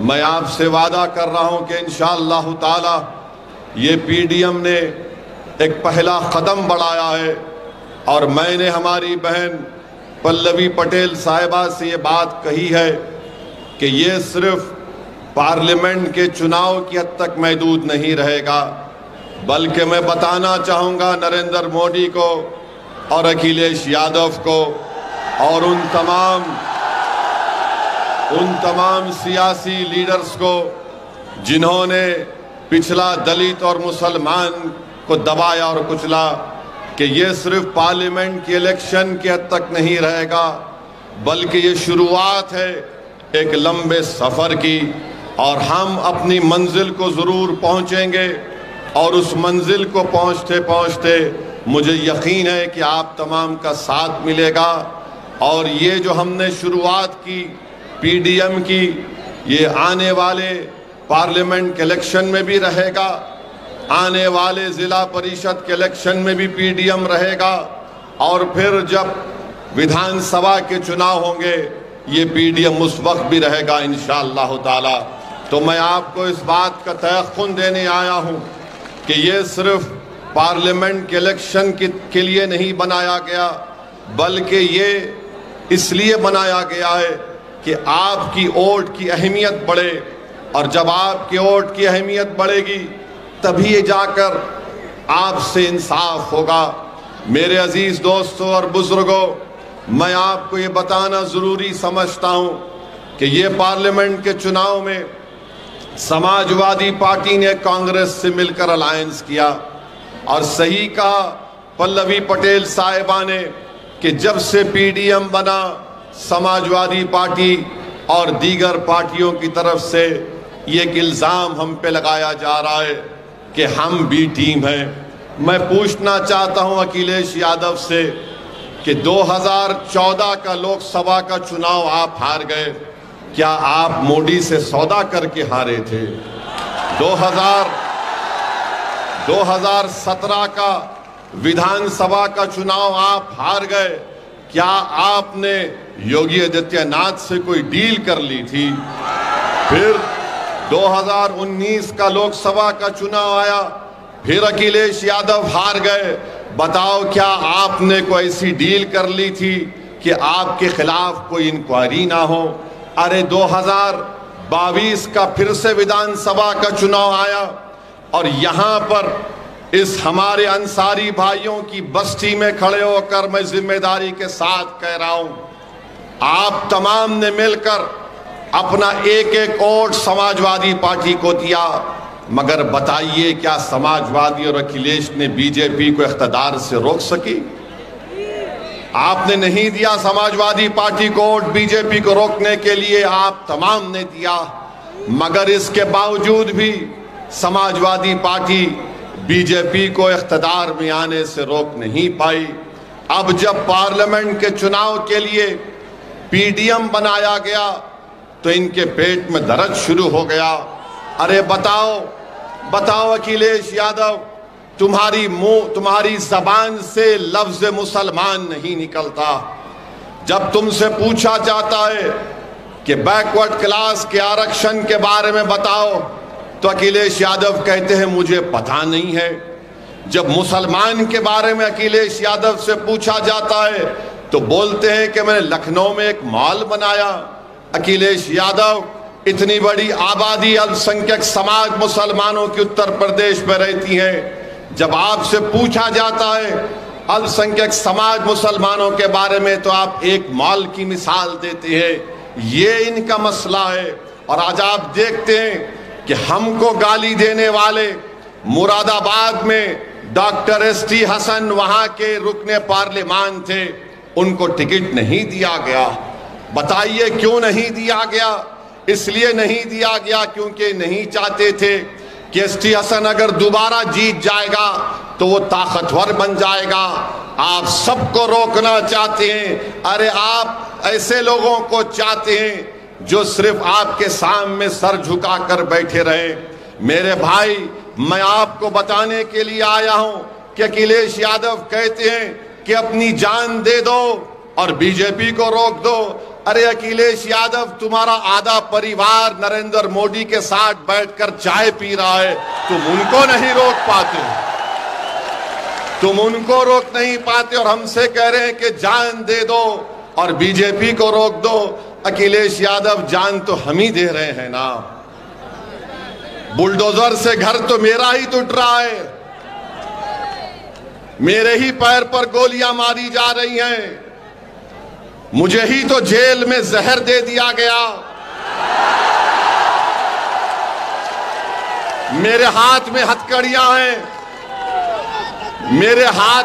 मैं आपसे वादा कर रहा हूँ कि इन ताला ये पीडीएम ने एक पहला कदम बढ़ाया है और मैंने हमारी बहन पल्लवी पटेल साहिबा से ये बात कही है कि ये सिर्फ़ पार्लियामेंट के चुनाव की हद तक महदूद नहीं रहेगा, बल्कि मैं बताना चाहूँगा नरेंद्र मोदी को और अखिलेश यादव को और उन तमाम उन तमाम सियासी लीडर्स को जिन्होंने पिछला दलित और मुसलमान को दबाया और कुचला कि ये सिर्फ़ पार्लियामेंट की इलेक्शन के हद तक नहीं रहेगा, बल्कि ये शुरुआत है एक लंबे सफ़र की। और हम अपनी मंजिल को ज़रूर पहुँचेंगे और उस मंजिल को पहुँचते पहुँचते मुझे यकीन है कि आप तमाम का साथ मिलेगा। और ये जो हमने शुरुआत की पीडीएम की, ये आने वाले पार्लियामेंट के इलेक्शन में भी रहेगा। आने वाले ज़िला परिषद के इलेक्शन में भी पीडीएम रहेगा और फिर जब विधानसभा के चुनाव होंगे ये पीडीएम उस वक्त भी रहेगा इन ताला। तो मैं आपको इस बात का तयन देने आया हूँ कि ये सिर्फ़ पार्लियामेंट के इलेक्शन के, के लिए नहीं बनाया गया बल्कि ये इसलिए बनाया गया है कि आपकी वोट की अहमियत बढ़े। और जब आपकी वोट की अहमियत बढ़ेगी तभी जाकर आपसे इंसाफ होगा। मेरे अज़ीज़ दोस्तों और बुज़ुर्गों, मैं आपको ये बताना ज़रूरी समझता हूँ कि ये पार्लियामेंट के चुनाव में समाजवादी पार्टी ने कांग्रेस से मिलकर अलायंस किया और सही कहा पल्लवी पटेल साहिबा ने कि जब से पीडीएम बना, समाजवादी पार्टी और दीगर पार्टियों की तरफ़ से ये एक इल्ज़ाम हम पे लगाया जा रहा है। कि हम भी टीम हैं। मैं पूछना चाहता हूँ अखिलेश यादव से कि 2014 का लोकसभा का चुनाव आप हार गए। क्या आप मोदी से सौदा करके हारे थे? 2000 2017 का विधानसभा का चुनाव आप हार गए। क्या आपने योगी आदित्यनाथ से कोई डील कर ली थी? फिर 2019 का लोकसभा का चुनाव आया। फिर अखिलेश यादव हार गए। बताओ क्या आपने कोई ऐसी डील कर ली थी कि आपके खिलाफ कोई इंक्वायरी ना हो? अरे 2022 का फिर से विधानसभा का चुनाव आया और यहाँ पर इस हमारे अंसारी भाइयों की बस्ती में खड़े होकर मैं ज़िम्मेदारी के साथ कह रहा हूँ, आप तमाम ने मिलकर अपना एक एक वोट समाजवादी पार्टी को दिया। मगर बताइए, क्या समाजवादी और अखिलेश ने बीजेपी को इकतदार से रोक सकी? आपने नहीं दिया समाजवादी पार्टी को वोट बीजेपी को रोकने के लिए आप तमाम ने दिया। मगर इसके बावजूद भी समाजवादी पार्टी बीजेपी को इकतदार में आने से रोक नहीं पाई। अब जब पार्लियामेंट के चुनाव के लिए पीडीएम बनाया गया तो इनके पेट में दर्द शुरू हो गया। अरे बताओ बताओ अखिलेश यादव, तुम्हारी मुँह, तुम्हारी जबान से लफ्ज मुसलमान नहीं निकलता। जब तुमसे पूछा जाता है कि बैकवर्ड क्लास के आरक्षण के बारे में बताओ तो अखिलेश यादव कहते हैं, मुझे पता नहीं है। जब मुसलमान के बारे में अखिलेश यादव से पूछा जाता है तो बोलते हैं कि मैंने लखनऊ में एक मॉल बनाया। अखिलेश यादव, इतनी बड़ी आबादी अल्पसंख्यक समाज मुसलमानों की उत्तर प्रदेश में रहती है। जब आपसे पूछा जाता है अल्पसंख्यक समाज मुसलमानों के बारे में तो आप एक मॉल की मिसाल देते हैं। ये इनका मसला है। और आज आप देखते हैं कि हमको गाली देने वाले मुरादाबाद में डॉक्टर एस टी हसन वहाँ के रुकने पार्लियामान थे। उनको टिकट नहीं दिया गया। बताइए क्यों नहीं दिया गया? इसलिए नहीं दिया गया क्योंकि नहीं चाहते थे कि एस टी हसन अगर दोबारा जीत जाएगा तो वो ताकतवर बन जाएगा। आप सबको रोकना चाहते हैं। अरे आप ऐसे लोगों को चाहते हैं जो सिर्फ़ आपके सामने सर झुका कर बैठे रहे। मेरे भाई, मैं आपको बताने के लिए आया हूँ कि अखिलेश यादव कहते हैं कि अपनी जान दे दो और बीजेपी को रोक दो। अरे अखिलेश यादव, तुम्हारा आधा परिवार नरेंद्र मोदी के साथ बैठकर चाय पी रहा है। तुम उनको नहीं रोक पाते। तुम उनको रोक नहीं पाते और हमसे कह रहे हैं कि जान दे दो और बीजेपी को रोक दो। अखिलेश यादव, जान तो हम ही दे रहे हैं ना। बुलडोजर से घर तो मेरा ही टूट रहा है। मेरे ही पैर पर गोलियाँ मारी जा रही हैं। मुझे ही तो जेल में जहर दे दिया गया। मेरे हाथ में हथकड़ियाँ हैं। मेरे हाथ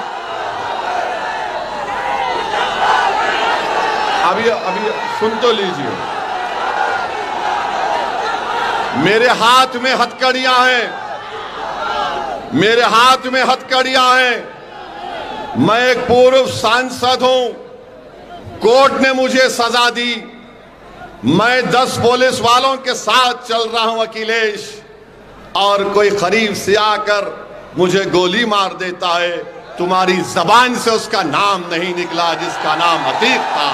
अभी अभी सुन तो लीजिए। मेरे हाथ में हथकड़ियाँ हैं। मेरे हाथ में हथकड़ियाँ हैं। मैं एक पूर्व सांसद हूँ। कोर्ट ने मुझे सजा दी। मैं दस पुलिस वालों के साथ चल रहा हूँ, अखिलेश। और कोई करीब से आकर मुझे गोली मार देता है। तुम्हारी जबान से उसका नाम नहीं निकला, जिसका नाम अतीक था।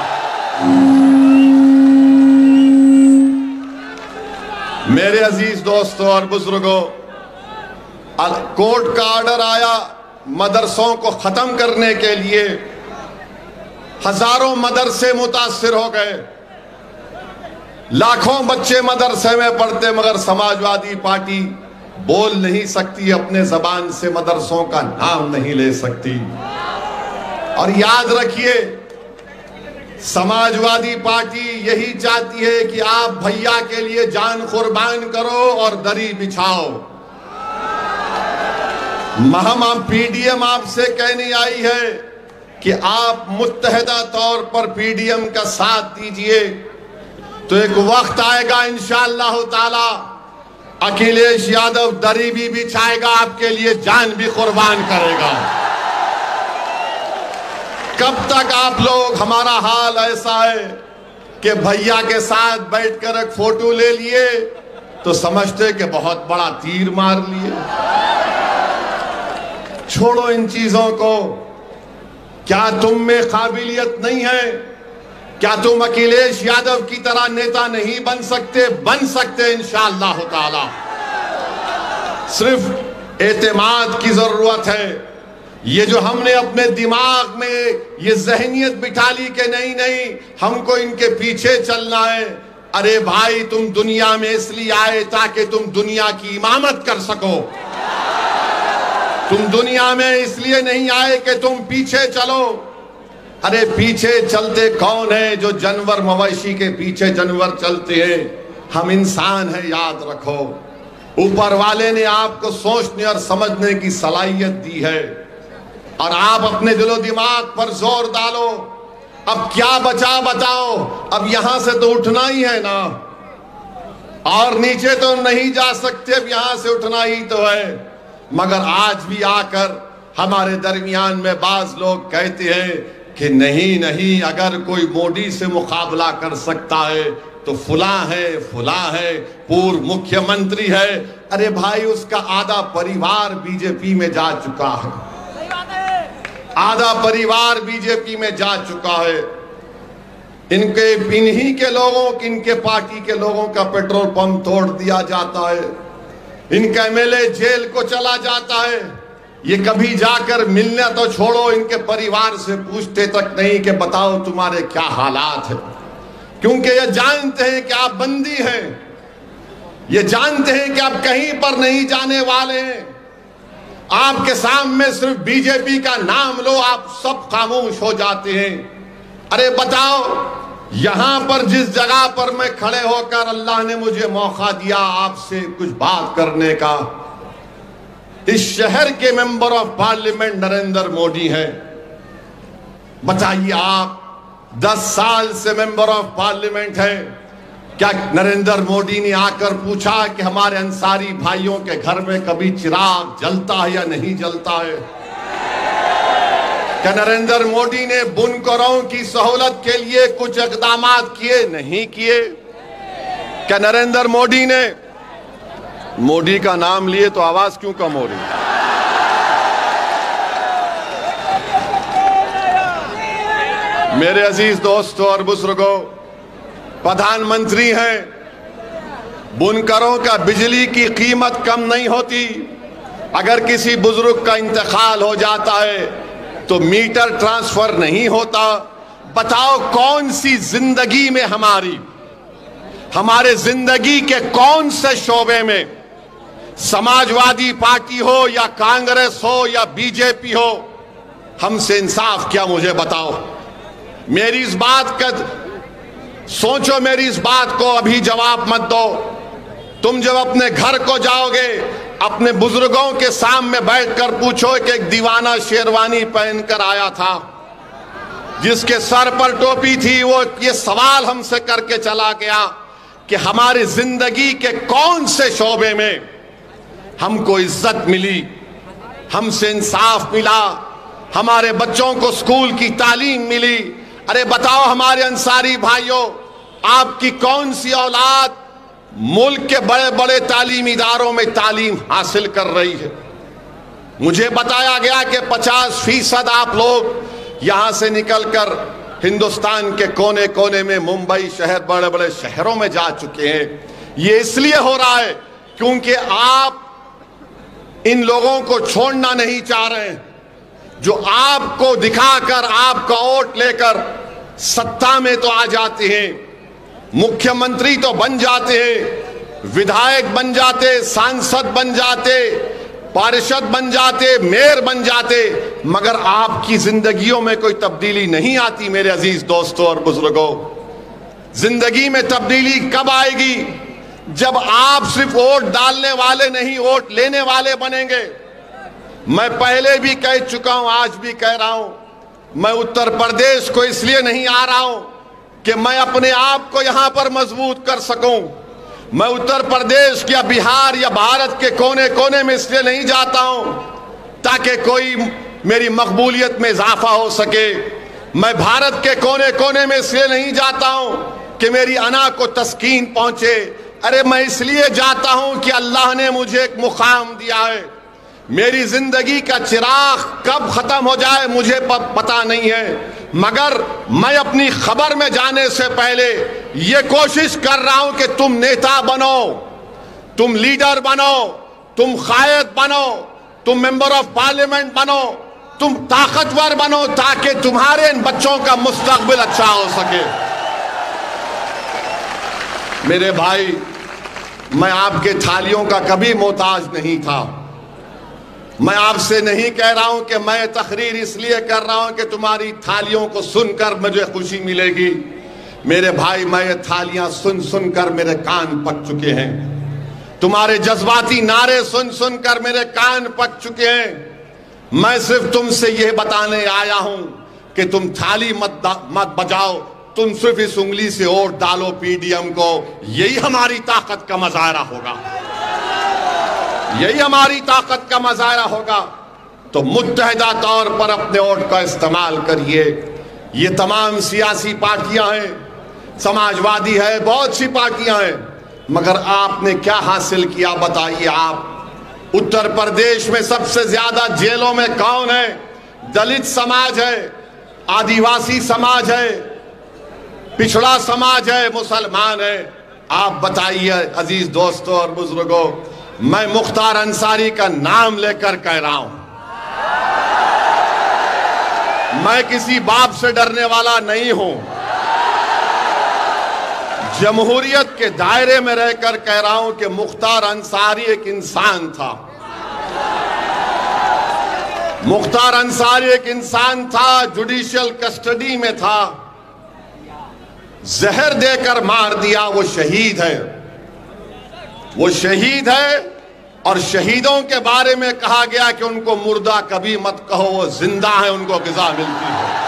मेरे अज़ीज़ दोस्तों और बुज़ुर्गों कोर्ट का ऑर्डर आया मदरसों को खत्म करने के लिए। हज़ारों मदरसे मुतासर हो गए। लाखों बच्चे मदरसे में पढ़ते, मगर समाजवादी पार्टी बोल नहीं सकती, अपने जबान से मदरसों का नाम नहीं ले सकती। और याद रखिए, समाजवादी पार्टी यही चाहती है कि आप भैया के लिए जान कुर्बान करो और दरी बिछाओ। महम पीडीएम आपसे कहने आई है कि आप मुतहदा तौर पर पीडीएम का साथ दीजिए। तो एक वक्त आएगा इंशाला ताला, अखिलेश यादव दरी भी बिछाएगा आपके लिए जान भी कुर्बान करेगा। कब तक आप लोग, हमारा हाल ऐसा है कि भैया के साथ बैठकर एक फ़ोटो ले लिए तो समझते कि बहुत बड़ा तीर मार लिए। छोड़ो इन चीज़ों को। क्या तुम में काबिलियत नहीं है? क्या तुम अखिलेश यादव की तरह नेता नहीं बन सकते? बन सकते इंशाला ताला। सिर्फ़ एतमाद की ज़रूरत है। ये जो हमने अपने दिमाग में ये जहनीत बिठा ली कि नहीं नहीं, हमको इनके पीछे चलना है। अरे भाई, तुम दुनिया में इसलिए आए ताकि तुम दुनिया की इमामत कर सको। तुम दुनिया में इसलिए नहीं आए कि तुम पीछे चलो। अरे पीछे चलते कौन है जो जानवर मवेशी के पीछे जानवर चलते हैं? हम इंसान है, याद रखो। ऊपर वाले ने आपको सोचने और समझने की सलाहियत दी है। और आप अपने दिलो दिमाग पर ज़ोर डालो। अब क्या बचा, बताओ। अब यहाँ से तो उठना ही है ना। और नीचे तो नहीं जा सकते, अब यहाँ से उठना ही तो है। मगर आज भी आकर हमारे दरमियान में बाज लोग कहते हैं कि नहीं नहीं अगर कोई मोदी से मुकाबला कर सकता है तो फुला है फुला है पूर्व मुख्यमंत्री है। अरे भाई उसका आधा परिवार बीजेपी में जा चुका है। आधा परिवार बीजेपी में जा चुका है। इनके इन्हीं के लोगों की इनके पार्टी के लोगों का पेट्रोल पंप तोड़ दिया जाता है। इनका एमएलए जेल को चला जाता है। ये कभी जाकर मिलना तो छोड़ो, इनके परिवार से पूछते तक नहीं कि बताओ तुम्हारे क्या हालात है। क्योंकि ये जानते हैं कि आप बंदी हैं। ये जानते हैं कि आप कहीं पर नहीं जाने वाले हैं। आपके सामने सिर्फ़ बीजेपी का नाम लो, आप सब खामोश हो जाते हैं। अरे बताओ यहाँ पर जिस जगह पर मैं खड़े होकर अल्लाह ने मुझे मौका दिया आपसे कुछ बात करने का, इस शहर के member of parliament Narendra Modi हैं। बताइए आप, दस साल से मेंबर ऑफ़ पार्लियामेंट हैं। क्या नरेंद्र मोदी ने आकर पूछा कि हमारे अंसारी भाइयों के घर में कभी चिराग जलता है या नहीं जलता है? क्या नरेंद्र मोदी ने बुनकरों की सहूलत के लिए कुछ इकदाम किए, नहीं किए। क्या नरेंद्र मोदी ने मोदी का नाम लिए तो आवाज़ क्यों कम हो रही? मेरे अज़ीज़ दोस्तों और बुज़ुर्गों, प्रधानमंत्री हैं। बुनकरों का बिजली की कीमत कम नहीं होती। अगर किसी बुज़ुर्ग का इंतकाल हो जाता है तो मीटर ट्रांसफ़र नहीं होता। बताओ कौन सी ज़िंदगी में हमारी, हमारे ज़िंदगी के कौन से शोबे में समाजवादी पार्टी हो या कांग्रेस हो या बीजेपी हो, हमसे इंसाफ क्या मुझे बताओ? मेरी इस बात का, सोचो मेरी इस बात को, अभी जवाब मत दो। तुम जब अपने घर को जाओगे अपने बुज़ुर्गों के सामने बैठकर पूछो कि एक दीवाना शेरवानी पहनकर आया था, जिसके सर पर टोपी थी, वो ये सवाल हमसे करके चला गया कि हमारी ज़िंदगी के कौन से शोबे में हमको इज़्ज़त मिली, हमसे इंसाफ मिला, हमारे बच्चों को स्कूल की तालीम मिली। अरे बताओ हमारे अंसारी भाइयों, आपकी कौन सी औलाद मुल्क के बड़े बड़े तालीम इदारों में तालीम हासिल कर रही है। मुझे बताया गया कि 50 फ़ीसद आप लोग यहाँ से निकलकर हिंदुस्तान के कोने कोने में मुंबई शहर बड़े बड़े शहरों में जा चुके हैं। ये इसलिए हो रहा है क्योंकि आप इन लोगों को छोड़ना नहीं चाह रहे हैं। जो आपको दिखाकर, आपका वोट लेकर सत्ता में तो आ जाते हैं। मुख्यमंत्री तो बन जाते हैं, विधायक बन जाते, सांसद बन जाते, पार्षद बन जाते, मेयर बन जाते, मगर आपकी जिंदगियों में कोई तब्दीली नहीं आती मेरे अज़ीज़ दोस्तों और बुज़ुर्गों। ज़िंदगी में तब्दीली कब आएगी? जब आप सिर्फ़ वोट डालने वाले नहीं, वोट लेने वाले बनेंगे। मैं पहले भी कह चुका हूँ, आज भी कह रहा हूँ, मैं उत्तर प्रदेश को इसलिए नहीं आ रहा हूँ कि मैं अपने आप को यहाँ पर मज़बूत कर सकूँ। मैं उत्तर प्रदेश या बिहार या भारत के कोने कोने में इसलिए नहीं जाता हूँ ताकि कोई मेरी मकबूलियत में इजाफा हो सके। मैं भारत के कोने कोने में इसलिए नहीं जाता हूँ कि मेरी अना को तस्कीन पहुँचे। अरे मैं इसलिए जाता हूँ कि अल्लाह ने मुझे एक मुकाम दिया है। मेरी ज़िंदगी का चिराग कब खत्म हो जाए मुझे पता नहीं है। मगर मैं अपनी खबर में जाने से पहले ये कोशिश कर रहा हूँ कि तुम नेता बनो, तुम लीडर बनो, तुम कायद बनो, तुम मेंबर ऑफ़ पार्लियामेंट बनो, तुम ताकतवर बनो ताकि तुम्हारे इन बच्चों का मुस्तकबिल अच्छा हो सके। मेरे भाई, मैं आपके थालियों का कभी मोहताज नहीं था। मैं आपसे नहीं कह रहा हूँ कि मैं तकरीर इसलिए कर रहा हूँ कि तुम्हारी थालियों को सुनकर मुझे खुशी मिलेगी। मेरे भाई, मैं ये थालियाँ सुन सुनकर मेरे कान पक चुके हैं। तुम्हारे जज्बाती नारे सुन सुनकर मेरे कान पक चुके हैं। मैं सिर्फ़ तुमसे यह बताने आया हूँ कि तुम थाली मत मत बजाओ। तुम सिर्फ़ इस उंगली से वोट डालो पीडीएम को। यही हमारी ताकत का मजारा होगा। यही हमारी ताकत का मजारा होगा। तो मुतहदा तौर पर अपने वोट का इस्तेमाल करिए। ये तमाम सियासी पार्टियाँ हैं, समाजवादी है, बहुत सी पार्टियाँ हैं। मगर आपने क्या हासिल किया बताइए आप? उत्तर प्रदेश में सबसे ज़्यादा जेलों में कौन है? दलित समाज है, आदिवासी समाज है, पिछड़ा समाज है, मुसलमान है। आप बताइए अज़ीज़ दोस्तों और बुज़ुर्गों मैं मुख्तार अंसारी का नाम लेकर कह रहा हूँ। मैं किसी बाप से डरने वाला नहीं हूँ। जमहूरियत के दायरे में रहकर कह रहा हूँ कि मुख्तार अंसारी एक इंसान था। मुख्तार अंसारी एक इंसान था, जुडिशियल कस्टडी में था। जहर देकर मार दिया, वो शहीद है। वो शहीद है और शहीदों के बारे में कहा गया कि उनको मुर्दा कभी मत कहो, वो ज़िंदा है, उनको गजा मिलती है।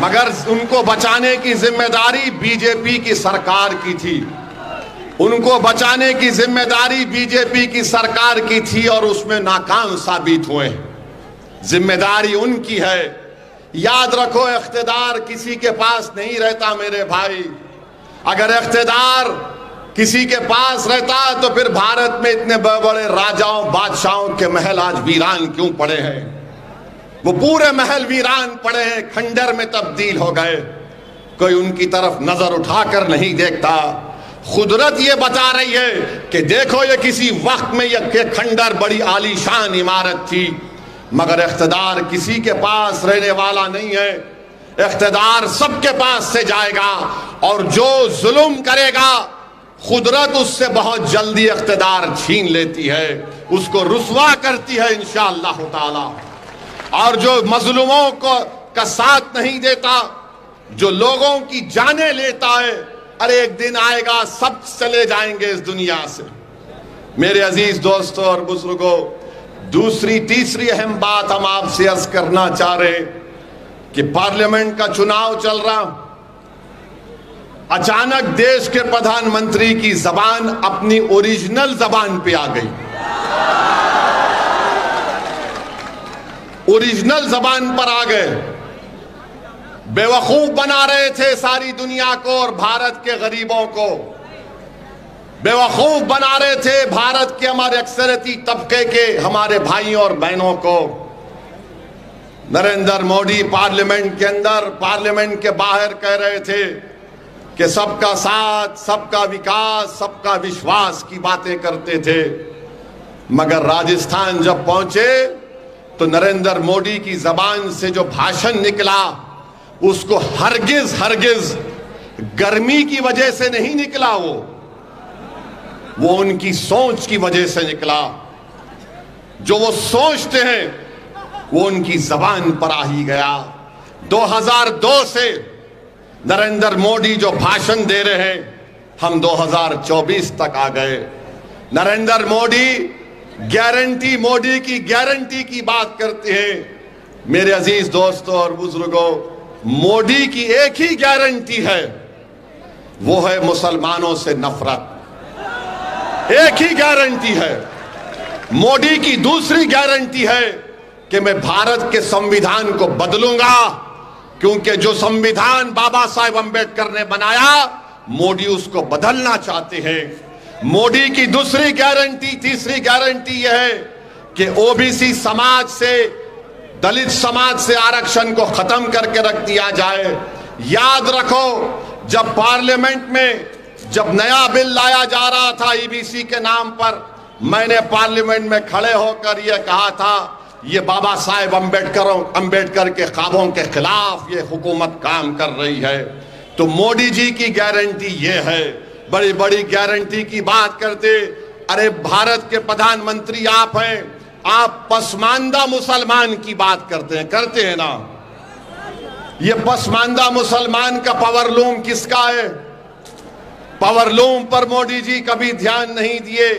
मगर उनको बचाने की ज़िम्मेदारी बीजेपी की सरकार की थी। उनको बचाने की ज़िम्मेदारी बीजेपी की सरकार की थी और उसमें नाकाम साबित हुए ज़िम्मेदारी उनकी है। याद रखो इख्तेदार किसी के पास नहीं रहता मेरे भाई। अगर इख्तेदार किसी के पास रहता तो फिर भारत में इतने बड़े बड़े राजाओं, बादशाहों के महल आज वीरान क्यों पड़े हैं? वो पूरे महल वीरान पड़े हैं, खंडर में तब्दील हो गए। कोई उनकी तरफ़ नज़र उठाकर नहीं देखता। खुदरत ये बता रही है कि देखो ये किसी वक्त में ये खंडर बड़ी आलीशान इमारत थी, मगर इख्तदार किसी के पास रहने वाला नहीं है। इख्तदार सबके पास से जाएगा और जो जुल्म करेगा खुदरत उससे बहुत जल्दी इख्तदार छीन लेती है, उसको रुसवा करती है इंशाला ताला। और जो मजलूमों को, का साथ नहीं देता, जो लोगों की जाने लेता है, अरे एक दिन आएगा, सब चले जाएँगे इस दुनिया से। मेरे अज़ीज़ दोस्तों और बुज़ुर्गों, दूसरी, तीसरी अहम बात हम आपसे अर्ज़ करना चाह रहे कि पार्लियामेंट का चुनाव चल रहा अचानक देश के प्रधानमंत्री की जबान अपनी ओरिजिनल जबान पे आ गई। ओरिजिनल जबान पर आ गए। बेवकूफ़ बना रहे थे सारी दुनिया को और भारत के गरीबों को। बेवकूफ़ बना रहे थे भारत के हमारे अक्सरती तबके के हमारे भाइयों और बहनों को। नरेंद्र मोदी पार्लियामेंट के अंदर, पार्लियामेंट के बाहर कह रहे थे कि सबका साथ, सबका विकास, सबका विश्वास की बातें करते थे। मगर राजस्थान जब पहुँचे तो नरेंद्र मोदी की जबान से जो भाषण निकला, उसको हरगिज हरगिज गर्मी की वजह से नहीं निकला वो। वो उनकी सोच की वजह से निकला। जो वो सोचते हैं, वो उनकी जबान पर आ ही गया। 2002 से नरेंद्र मोदी जो भाषण दे रहे हैं, हम 2024 तक आ गए। नरेंद्र मोदी गारंटी, मोदी की गारंटी की बात करते हैं। मेरे अज़ीज़ दोस्तों और बुज़ुर्गों, मोदी की एक ही गारंटी है, वो है मुसलमानों से नफरत। एक ही गारंटी है। मोदी की दूसरी गारंटी है कि मैं भारत के संविधान को बदलूँगा। क्योंकि जो संविधान बाबा साहेब अंबेडकर ने बनाया, मोदी उसको बदलना चाहते हैं। मोदी की दूसरी गारंटी तीसरी गारंटी यह है कि ओबीसी समाज से, दलित समाज से आरक्षण को खत्म करके रख दिया जाए। याद रखो, जब पार्लियामेंट में, जब नया बिल लाया जा रहा था ईबीसी के नाम पर, मैंने पार्लियामेंट में खड़े होकर यह कहा था ये बाबा साहेब अंबेडकर अंबेडकर के ख्वाबों के खिलाफ ये हुकूमत काम कर रही है। तो मोदी जी की गारंटी ये है। बड़ी बड़ी गारंटी की बात करते, अरे भारत के प्रधानमंत्री आप हैं, आप पसमानदा मुसलमान की बात करते हैं करते हैं ना? ये पसमानदा मुसलमान का पावर लूम किसका है? पावर लूम पर मोदी जी कभी ध्यान नहीं दिए,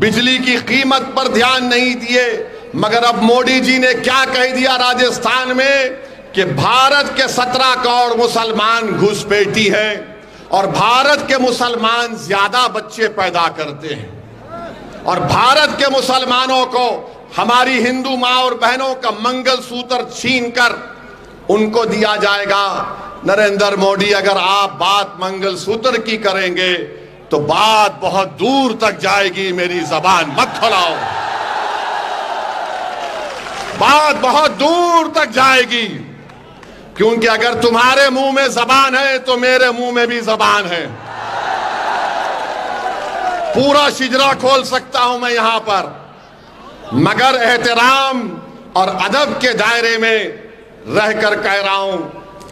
बिजली की कीमत पर ध्यान नहीं दिए मगर अब मोदी जी ने क्या कह दिया राजस्थान में कि भारत के सत्रह करोड़ मुसलमान घुसपैठी है और भारत के मुसलमान ज़्यादा बच्चे पैदा करते हैं। और भारत के मुसलमानों को हमारी हिंदू माँ और बहनों का मंगल सूत्र छीन कर उनको दिया जाएगा। नरेंद्र मोदी, अगर आप बात मंगल सूत्र की करेंगे तो बात बहुत दूर तक जाएगी मेरी जबान। मत खोलाओ। बात बहुत दूर तक जाएगी। क्योंकि अगर तुम्हारे मुँह में जबान है तो मेरे मुँह में भी जबान है। पूरा शिजरा खोल सकता हूँ मैं यहाँ पर। मगर एहतराम और अदब के दायरे में रहकर कह रहा हूँ,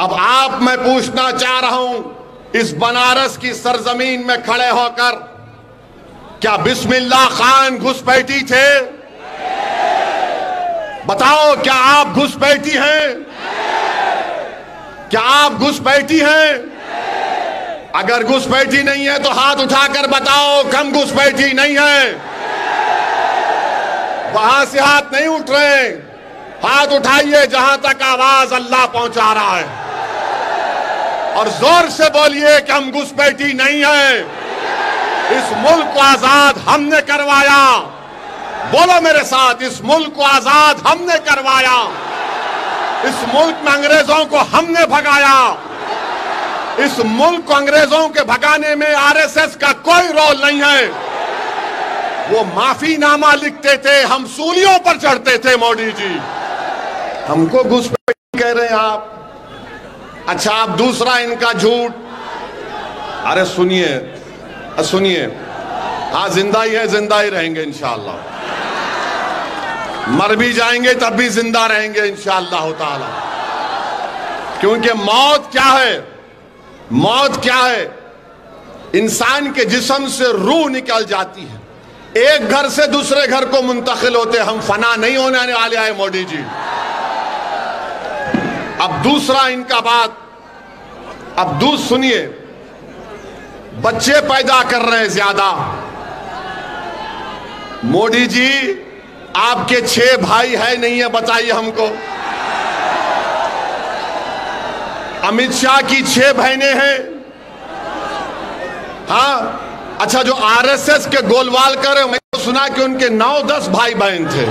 अब आप मैं पूछना चाह रहा हूँ, इस बनारस की सरजमीन में खड़े होकर, क्या बिस्मिल्लाह खान घुसपैठी थे? बताओ, क्या आप घुसपैठी हैं? क्या आप घुसपैठी हैं? अगर घुसपैठी नहीं है तो हाथ उठाकर बताओ, कम घुसपैठी नहीं है। वहाँ से हाथ नहीं उठ रहे। हाथ उठाइए जहाँ तक आवाज़ अल्लाह पहुँचा रहा है। और ज़ोर से बोलिए कि हम घुसपैठी नहीं है। इस मुल्क को आज़ाद हमने करवाया। बोलो मेरे साथ, इस मुल्क को आज़ाद हमने करवाया। इस मुल्क में अंग्रेज़ों को हमने भगाया। इस मुल्क को अंग्रेज़ों के भगाने में आरएसएस का कोई रोल नहीं है। वो माफीनामा लिखते थे, हम सूलियों पर चढ़ते थे, मोदी जी। हमको घुसपैठी कह रहे हैं आप। अच्छा आप दूसरा इनका झूठ। अरे सुनिए सुनिए। हाँ ज़िंदा ही है, ज़िंदा ही रहेंगे इंशाल्लाह। मर भी जाएँगे, तब भी ज़िंदा रहेंगे इंशाल्लाह ताला। क्योंकि मौत क्या है? मौत क्या है? इंसान के जिसम से रूह निकल जाती है। एक घर से दूसरे घर को मुंतकिल होते, हम फना नहीं होने वाले आए मोदी जी। अब दूसरा इनका बात, अब दूध सुनिए। बच्चे पैदा कर रहे हैं ज़्यादा। मोदी जी, आपके छह भाई है, नहीं है, बताइए हमको। अमित शाह की छह बहनें हैं। हाँ अच्छा जो आरएसएस के गोलवाल कर मैं तो सुना कि उनके नौ दस भाई बहन थे।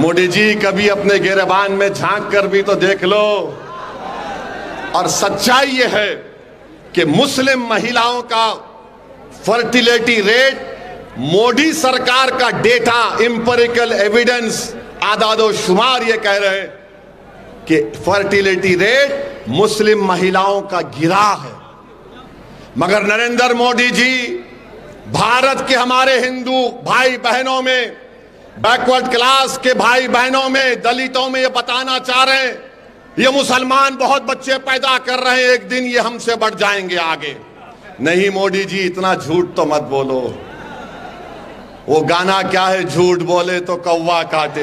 मोदी जी, कभी अपने गिरबान में झाँक कर भी तो देख लो। और सच्चाई यह है कि मुस्लिम महिलाओं का फर्टिलिटी रेट मोदी सरकार का डेटा इंपेरिकल एविडेंस आदादो शुमार ये कह रहे हैं कि फर्टिलिटी रेट मुस्लिम महिलाओं का गिरा है। मगर नरेंद्र मोदी जी, भारत के हमारे हिंदू भाई बहनों में बैकवर्ड क्लास के भाई बहनों में, दलितों में ये बताना चाह रहे हैं, ये मुसलमान बहुत बच्चे पैदा कर रहे हैं, एक दिन ये हमसे बढ़ जाएँगे आगे। नहीं मोदी जी, इतना झूठ तो मत बोलो। वो गाना क्या है झूठ बोले तो कौवा काटे।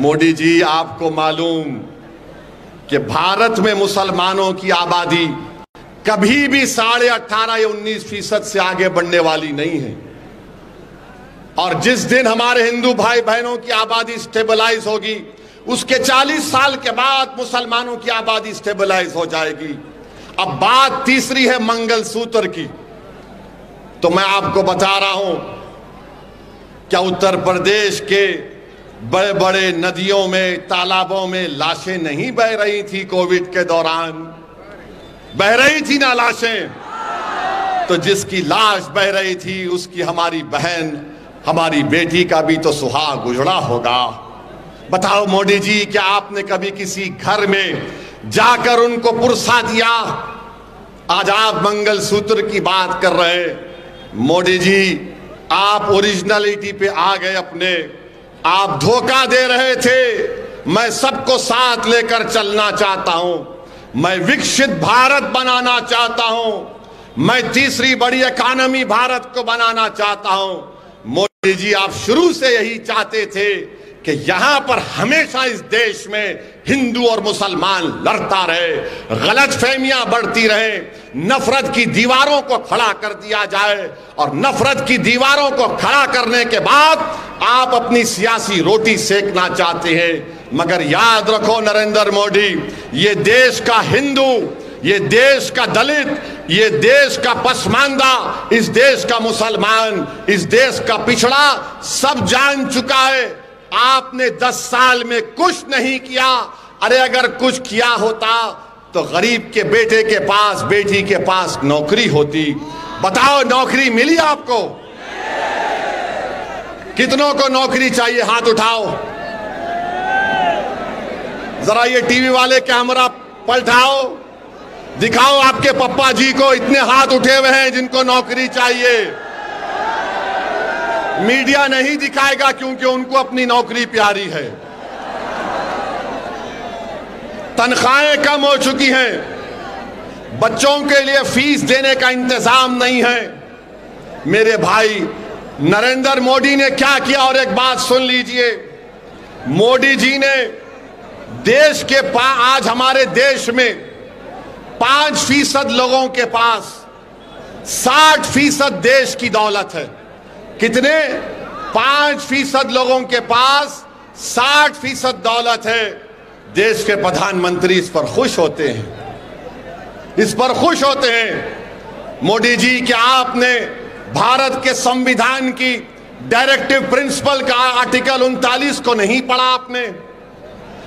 मोदी जी, आपको मालूम कि भारत में मुसलमानों की आबादी कभी भी साढ़े अट्ठारह या उन्नीस फ़ीसद से आगे बढ़ने वाली नहीं है। और जिस दिन हमारे हिंदू भाई बहनों की आबादी स्टेबलाइज होगी, उसके 40 साल के बाद मुसलमानों की आबादी स्टेबलाइज हो जाएगी। अब बात तीसरी है मंगलसूत्र की। तो मैं आपको बता रहा हूँ, क्या उत्तर प्रदेश के बड़े बड़े नदियों में, तालाबों में लाशें नहीं बह रही थी कोविड के दौरान? बह रही थी ना लाशें? तो जिसकी लाश बह रही थी, उसकी हमारी बहन, हमारी बेटी का भी तो सुहाग उजड़ा होगा। बताओ मोदी जी, क्या आपने कभी किसी घर में जाकर उनको पुरसा दिया? आज आप मंगल सूत्र की बात कर रहे मोदी जी, आप ओरिजिनलिटी पे आ गए अपने। आप धोखा दे रहे थे। मैं सबको साथ लेकर चलना चाहता हूँ। मैं विकसित भारत बनाना चाहता हूँ। मैं तीसरी बड़ी इकोनॉमी भारत को बनाना चाहता हूँ। मोदी जी, आप शुरू से यही चाहते थे। कि यहाँ पर हमेशा इस देश में हिंदू और मुसलमान लड़ता रहे, गलत फहमियाँ बढ़ती रहे, नफरत की दीवारों को खड़ा कर दिया जाए और नफरत की दीवारों को खड़ा करने के बाद आप अपनी सियासी रोटी सेकना चाहते हैं। मगर याद रखो नरेंद्र मोदी, ये देश का हिंदू, ये देश का दलित, ये देश का पसमानदा इस देश का मुसलमान, इस देश का पिछड़ा सब जान चुका है। आपने दस साल में कुछ नहीं किया। अरे अगर कुछ किया होता तो गरीब के बेटे के पास, बेटी के पास नौकरी होती। बताओ, नौकरी मिली आपको? कितनों को नौकरी चाहिए? हाथ उठाओ। जरा ये टीवी वाले कैमरा पलटाओ। दिखाओ आपके पप्पा जी को, इतने हाथ उठे हुए हैं जिनको नौकरी चाहिए। मीडिया नहीं दिखाएगा क्योंकि उनको अपनी नौकरी प्यारी है। तनख्वाहें कम हो चुकी हैं। बच्चों के लिए फ़ीस देने का इंतज़ाम नहीं है। मेरे भाई, नरेंद्र मोदी ने क्या किया? और एक बात सुन लीजिए। मोदी जी ने देश के पा, आज हमारे देश में पाँच फ़ीसद लोगों के पास साठ फ़ीसद देश की दौलत है। कितने? पाँच फ़ीसद लोगों के पास साठ फ़ीसद दौलत है। देश के प्रधानमंत्री इस पर खुश होते हैं। इस पर खुश होते हैं। मोदी जी, क्या आपने भारत के संविधान की डायरेक्टिव प्रिंसिपल का आर्टिकल उनतालीस को नहीं पढ़ा आपने?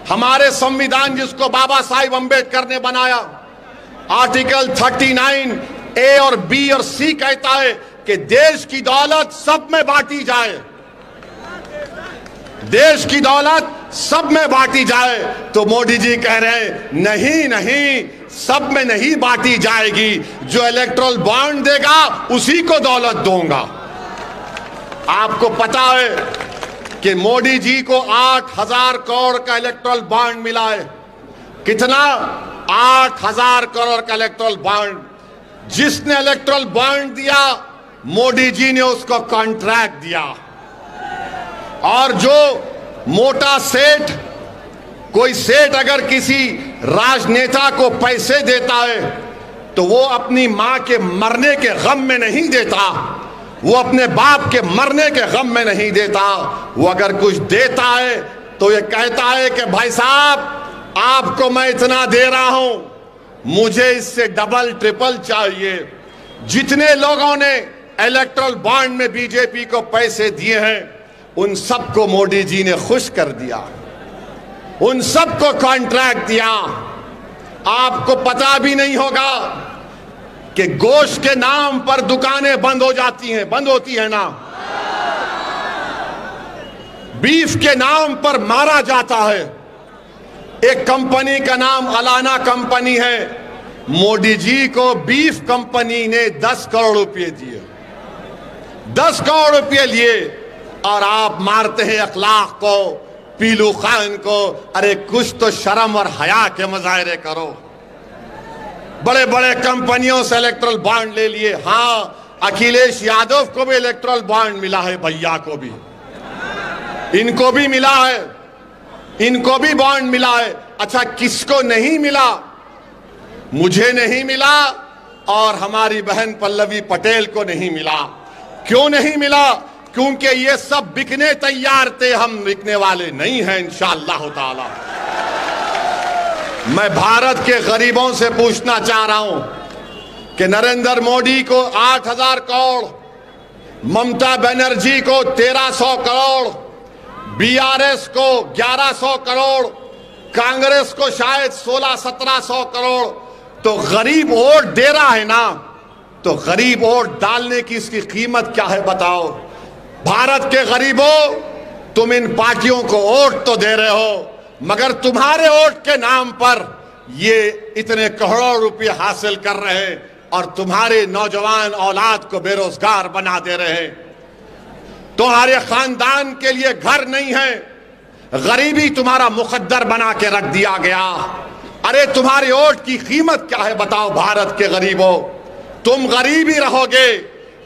हमारे संविधान जिसको बाबा साहेब अंबेडकर ने बनाया, आर्टिकल 39 ए और बी और सी कहता है कि देश की दौलत सब में बांटी जाए। देश की दौलत सब में बांटी जाए। तो मोदी जी कह रहे हैं, नहीं नहीं, सब में नहीं बांटी जाएगी। जो इलेक्ट्रल बॉन्ड देगा, उसी को दौलत दूँगा। आपको पता है कि मोदी जी को आठ हज़ार करोड़ का इलेक्ट्रल बॉन्ड मिला है। कितना? आठ हज़ार करोड़ का इलेक्ट्रल बॉन्ड जिसने इलेक्ट्रल बॉन्ड दिया मोदी जी ने उसको कॉन्ट्रैक्ट दिया। और जो मोटा सेठ, कोई सेठ अगर किसी राजनेता को पैसे देता है तो वो अपनी माँ के मरने के गम में नहीं देता। वो अपने बाप के मरने के गम में नहीं देता। वो अगर कुछ देता है तो ये कहता है कि भाई साहब, आपको मैं इतना दे रहा हूँ। मुझे इससे डबल ट्रिपल चाहिए। जितने लोगों ने इलेक्ट्रल बॉन्ड में बीजेपी को पैसे दिए हैं, उन सबको मोदी जी ने खुश कर दिया। उन सबको कॉन्ट्रैक्ट दिया। आपको पता भी नहीं होगा कि गोश्त के नाम पर दुकानें बंद हो जाती हैं, बंद होती है ना। बीफ के नाम पर मारा जाता है। एक कंपनी का नाम अलाना कंपनी है। मोदी जी को बीफ कंपनी ने 10 करोड़ रुपए दिए। 10 करोड़ रुपए लिए और आप मारते हैं अखलाक को, पीलू खान को, अरे कुछ तो शर्म और हया के मुजाहरे करो। बड़े बड़े कंपनियों से इलेक्ट्रल बॉन्ड ले लिए। हाँ अखिलेश यादव को भी इलेक्ट्रल बॉन्ड मिला है, भैया को भी। इनको भी मिला है। इनको भी बॉन्ड मिला है। अच्छा किसको नहीं मिला? मुझे नहीं मिला और हमारी बहन पल्लवी पटेल को नहीं मिला। क्यों नहीं मिला? क्योंकि ये सब बिकने तैयार थे, हम बिकने वाले नहीं हैं, इंशाअल्लाह ताला। मैं भारत के गरीबों से पूछना चाह रहा हूँ कि नरेंद्र मोदी को 8000 करोड़, ममता बनर्जी को 1300 करोड़, बीआरएस को 1100 करोड़, कांग्रेस को शायद 16-1700 करोड़ तो गरीब वोट दे रहा है ना। तो गरीब वोट डालने की इसकी कीमत क्या है बताओ? भारत के गरीबों, तुम इन पार्टियों को वोट तो दे रहे हो, मगर तुम्हारे वोट के नाम पर ये इतने करोड़ों रुपए हासिल कर रहे हैं और तुम्हारे नौजवान औलाद को बेरोजगार बना दे रहे हैं। तुम्हारे खानदान के लिए घर नहीं है, गरीबी तुम्हारा मुकद्दर बना के रख दिया गया। अरे तुम्हारे वोट की कीमत क्या है बताओ भारत के गरीबों? तुम गरीब ही रहोगे।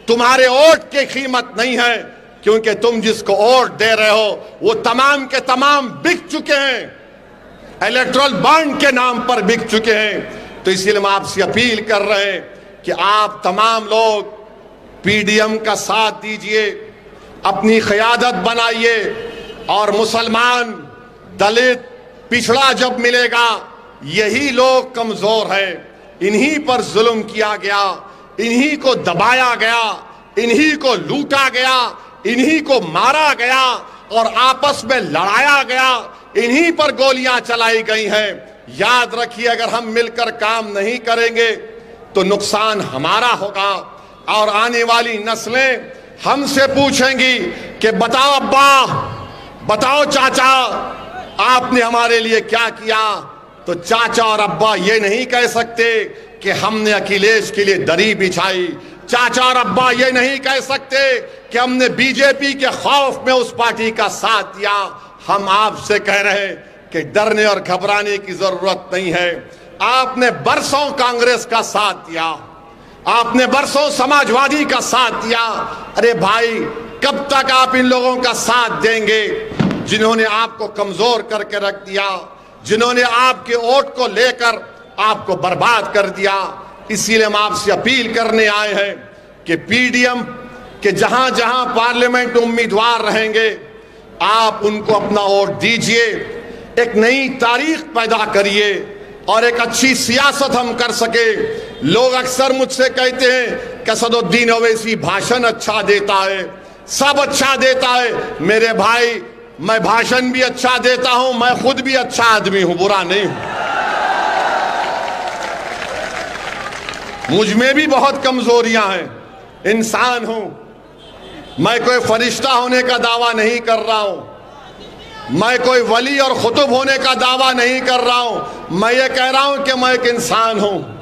तुम्हारे वोट की कीमत नहीं है, क्योंकि तुम जिसको वोट दे रहे हो, वो तमाम के तमाम बिक चुके हैं। इलेक्ट्रल बॉन्ड के नाम पर बिक चुके हैं। तो इसीलिए हम आपसे अपील कर रहे हैं कि आप तमाम लोग पीडीएम का साथ दीजिए, अपनी क़यादत बनाइए, और मुसलमान, दलित, पिछड़ा जब मिलेगा, यही लोग कमज़ोर है। इन्हीं पर जुल्म किया गया। इन्हीं को दबाया गया, इन्हीं को लूटा गया, इन्हीं को मारा गया और आपस में लड़ाया गया, इन्हीं पर गोलियाँ चलाई गई हैं। याद रखिए, अगर हम मिलकर काम नहीं करेंगे तो नुकसान हमारा होगा और आने वाली नस्लें हमसे पूछेंगी कि बताओ अब्बा, बताओ चाचा, आपने हमारे लिए क्या किया? तो चाचा और अब्बा ये नहीं कह सकते कि हमने अखिलेश के लिए दरी बिछाई। चाचा और अब्बा ये नहीं कह सकते कि हमने बीजेपी के खौफ में उस पार्टी का साथ दिया। हम आपसे कह रहे कि डरने और घबराने की ज़रूरत नहीं है। आपने बरसों कांग्रेस का साथ दिया। आपने बरसों समाजवादी का साथ दिया। अरे भाई, कब तक आप इन लोगों का साथ देंगे जिन्होंने आपको कमज़ोर करके रख दिया, जिन्होंने आपके वोट को लेकर आपको बर्बाद कर दिया। इसीलिए हम आपसे अपील करने आए हैं कि पीडीएम के जहाँ जहाँ पार्लियामेंट उम्मीदवार रहेंगे, आप उनको अपना वोट दीजिए। एक नई तारीख पैदा करिए और एक अच्छी सियासत हम कर सके। लोग अक्सर मुझसे कहते हैं कि सदुद्दीन भाषण अच्छा देता है, सब अच्छा देता है। मेरे भाई, मैं भाषण भी अच्छा देता हूँ, मैं खुद भी अच्छा आदमी हूँ, बुरा नहीं हूँ। मुझमें भी बहुत कमजोरियाँ हैं। इंसान हूँ। मैं कोई फरिश्ता होने का दावा नहीं कर रहा हूँ। मैं कोई वली और खुतुब होने का दावा नहीं कर रहा हूँ। मैं ये कह रहा हूँ कि मैं एक इंसान हूँ।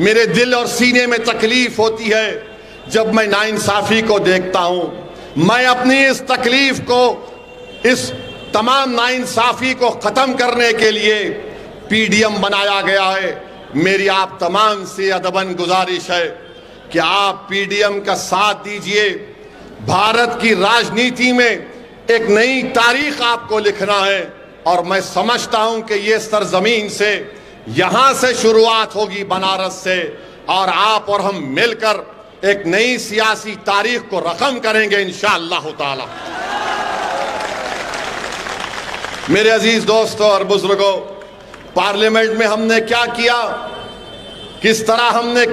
मेरे दिल और सीने में तकलीफ़ होती है जब मैं नाइंसाफ़ी को देखता हूँ। मैं अपनी इस तकलीफ़ को, इस तमाम नाइंसाफ़ी को ख़त्म करने के लिए पीडीएम बनाया गया है। मेरी आप तमाम से अदबन गुजारिश है कि आप पीडीएम का साथ दीजिए। भारत की राजनीति में एक नई तारीख आपको लिखना है और मैं समझता हूँ कि ये सरजमीन से यहाँ से शुरुआत होगी बनारस से और आप और हम मिलकर एक नई सियासी तारीख को रकम करेंगे इन ताला। मेरे अज़ीज़ दोस्तों और बुज़ुर्गों पार्लियामेंट में हमने क्या किया? किस तरह हमने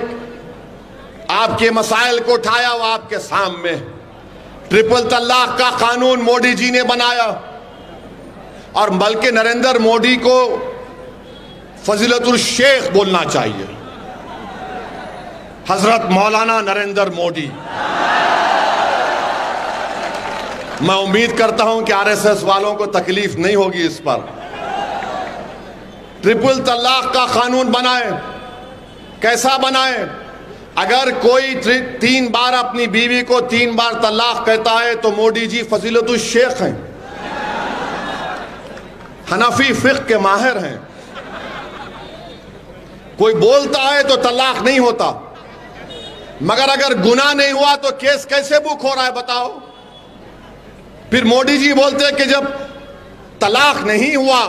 आपके मसाइल को उठाया वो आपके सामने? ट्रिपल तलाक का कानून मोदी जी ने बनाया। और बल्कि नरेंद्र मोदी को फजीलतुल शेख बोलना चाहिए। हज़रत मौलाना नरेंद्र मोदी। मैं उम्मीद करता हूँ कि आरएसएस वालों को तकलीफ़ नहीं होगी इस पर। ट्रिपल तलाक का कानून बनाए। कैसा बनाए? अगर कोई तीन बार अपनी बीवी को तीन बार तलाक कहता है तो मोदी जी फजीलतुल शेख हैं। हनफी फिक के माहिर हैं। कोई बोलता है तो तलाक नहीं होता। मगर अगर गुना नहीं हुआ तो केस कैसे बुक हो रहा है, बताओ। फिर मोदी जी बोलते हैं कि जब तलाक नहीं हुआ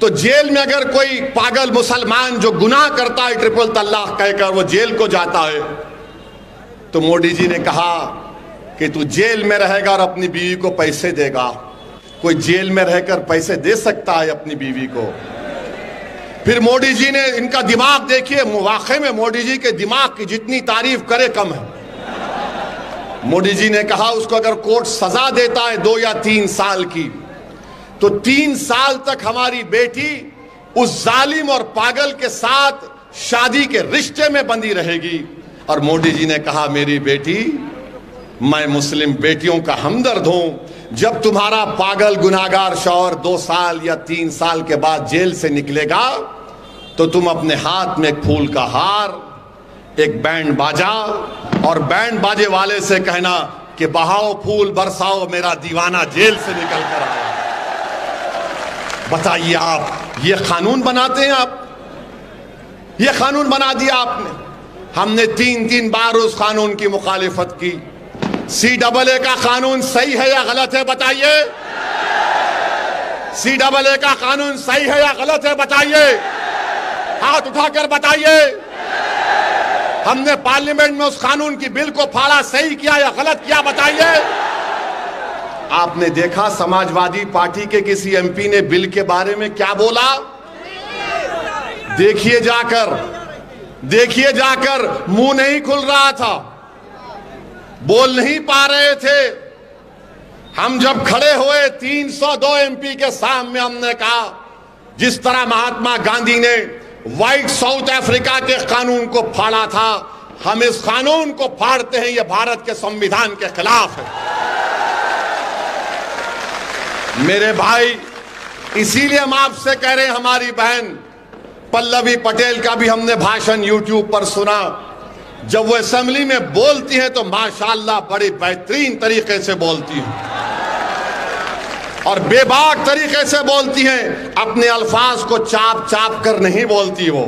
तो जेल में अगर कोई पागल मुसलमान जो गुनाह करता है ट्रिपल तलाक कहकर वो जेल को जाता है तो मोदी जी ने कहा कि तू जेल में रहेगा और अपनी बीवी को पैसे देगा। कोई जेल में रहकर पैसे दे सकता है अपनी बीवी को। फिर मोदी जी ने इनका दिमाग देखिए वाकई में मोदी जी के दिमाग की जितनी तारीफ़ करे कम है। मोदी जी ने कहा, उसको अगर कोर्ट सजा देता है दो या तीन साल की तो तीन साल तक हमारी बेटी उस जालिम और पागल के साथ शादी के रिश्ते में बंदी रहेगी। और मोदी जी ने कहा, मेरी बेटी, मैं मुस्लिम बेटियों का हमदर्द हूँ। जब तुम्हारा पागल गुनागार शौर दो साल या तीन साल के बाद जेल से निकलेगा तो तुम अपने हाथ में एक फूल का हार, एक बैंड बाजा और बैंड बाजे वाले से कहना कि बहाओ फूल, बरसाओ मेरा दीवाना जेल से निकल कर आया। बताइए आप, ये कानून बनाते हैं आप? ये कानून बना दिया आपने। हमने तीन तीन बार उस कानून की मुखालिफत की। सी डबल ए का कानून सही है या गलत है बताइए? सी डबल ए का कानून सही है या गलत है बताइए? हाथ उठाकर बताइए। हमने पार्लियामेंट में उस कानून की बिल को फाड़ा, सही किया या गलत किया बताइए? आपने देखा समाजवादी पार्टी के किसी एमपी ने बिल के बारे में क्या बोला? देखिए जाकर देखिए जाकर, मुँह नहीं खुल रहा था। बोल नहीं पा रहे थे। हम जब खड़े हुए 302 एमपी के सामने हमने कहा, जिस तरह महात्मा गांधी ने व्हाइट साउथ अफ्रीका के कानून को फाड़ा था, हम इस कानून को फाड़ते हैं यह भारत के संविधान के खिलाफ है। मेरे भाई, इसीलिए हम आपसे कह रहे हैं, हमारी बहन पल्लवी पटेल का भी हमने भाषण यूट्यूब पर सुना। जब वो असेंबली में बोलती हैं तो माशाल्लाह बड़ी बेहतरीन तरीके से बोलती हैं। और बेबाक तरीके से बोलती हैं, अपने अल्फाज को चाप चाप कर नहीं बोलती वो।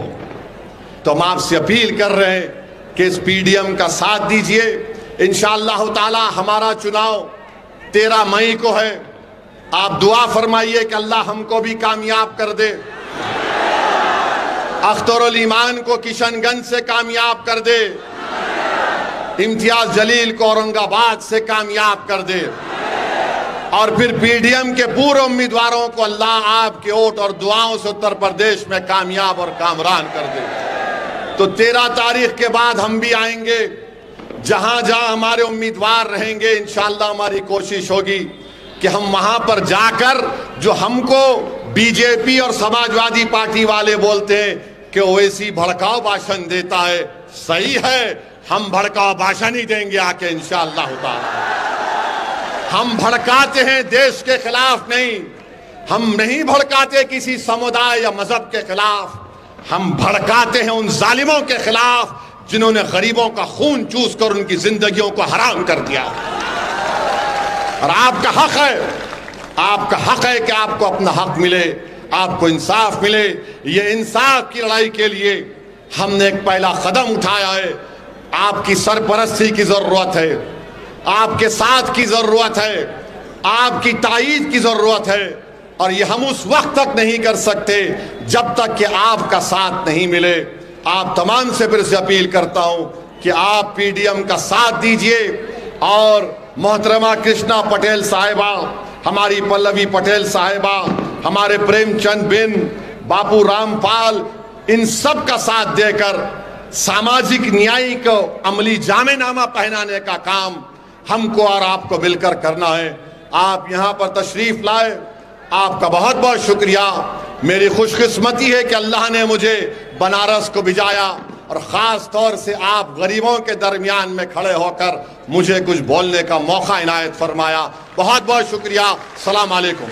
तो हम आपसे अपील कर रहे हैं कि इस पीडीएम का साथ दीजिए। इन ताला, हमारा चुनाव तेरह मई को है। आप दुआ फरमाइए कि अल्लाह हमको भी कामयाब कर दे। अख्तर ईमान को किशनगंज से कामयाब कर दे। इम्तियाज़ जलील को औरंगाबाद से कामयाब कर दे। और फिर पीडीएम के पूर्व उम्मीदवारों को अल्लाह आपके वोट और दुआओं से उत्तर प्रदेश में कामयाब और कामरान कर दे। तो तेरह तारीख के बाद हम भी आएँगे। जहाँ जहाँ हमारे उम्मीदवार रहेंगे, इंशाल्लाह हमारी कोशिश होगी। कि हम वहाँ पर जाकर जो हमको बीजेपी और समाजवादी पार्टी वाले बोलते हैं कि ओवैसी भड़काऊ भाषण देता है, सही है, हम भड़काऊ भाषण ही देंगे आके इंशाल्लाह हम भड़काते हैं देश के खिलाफ नहीं, हम नहीं भड़काते किसी समुदाय या मज़हब के खिलाफ, हम भड़काते हैं उन जालिमों के खिलाफ जिन्होंने गरीबों का खून चूस कर उनकी जिंदगियों को हराम कर दिया। और आपका हक है। आपका हक है कि आपको अपना हक मिले, आपको इंसाफ मिले। ये इंसाफ की लड़ाई के लिए हमने एक पहला कदम उठाया है। आपकी सरपरस्ती की ज़रूरत है। आपके साथ की ज़रूरत है। आपकी तायद की ज़रूरत है। और ये हम उस वक्त तक नहीं कर सकते, जब तक कि आपका साथ नहीं मिले। आप तमाम से फिर से अपील करता हूँ कि आप पीडीएम का साथ दीजिए और मोहतरमा कृष्णा पटेल साहिबा, हमारी पल्लवी पटेल साहिबा, हमारे प्रेमचंद बिन, बापू रामपाल, इन सब का साथ देकर सामाजिक न्याय को अमली जामेनामा पहनाने का काम हमको और आपको मिलकर करना है। आप यहाँ पर तशरीफ़ लाए। आपका बहुत बहुत शुक्रिया। मेरी खुशकिस्मती है कि अल्लाह ने मुझे बनारस को भिजाया। और ख़ास तौर से आप गरीबों के दरमियान में खड़े होकर मुझे कुछ बोलने का मौका इनायत फरमाया। बहुत बहुत शुक्रिया। सलाम अलैकुम।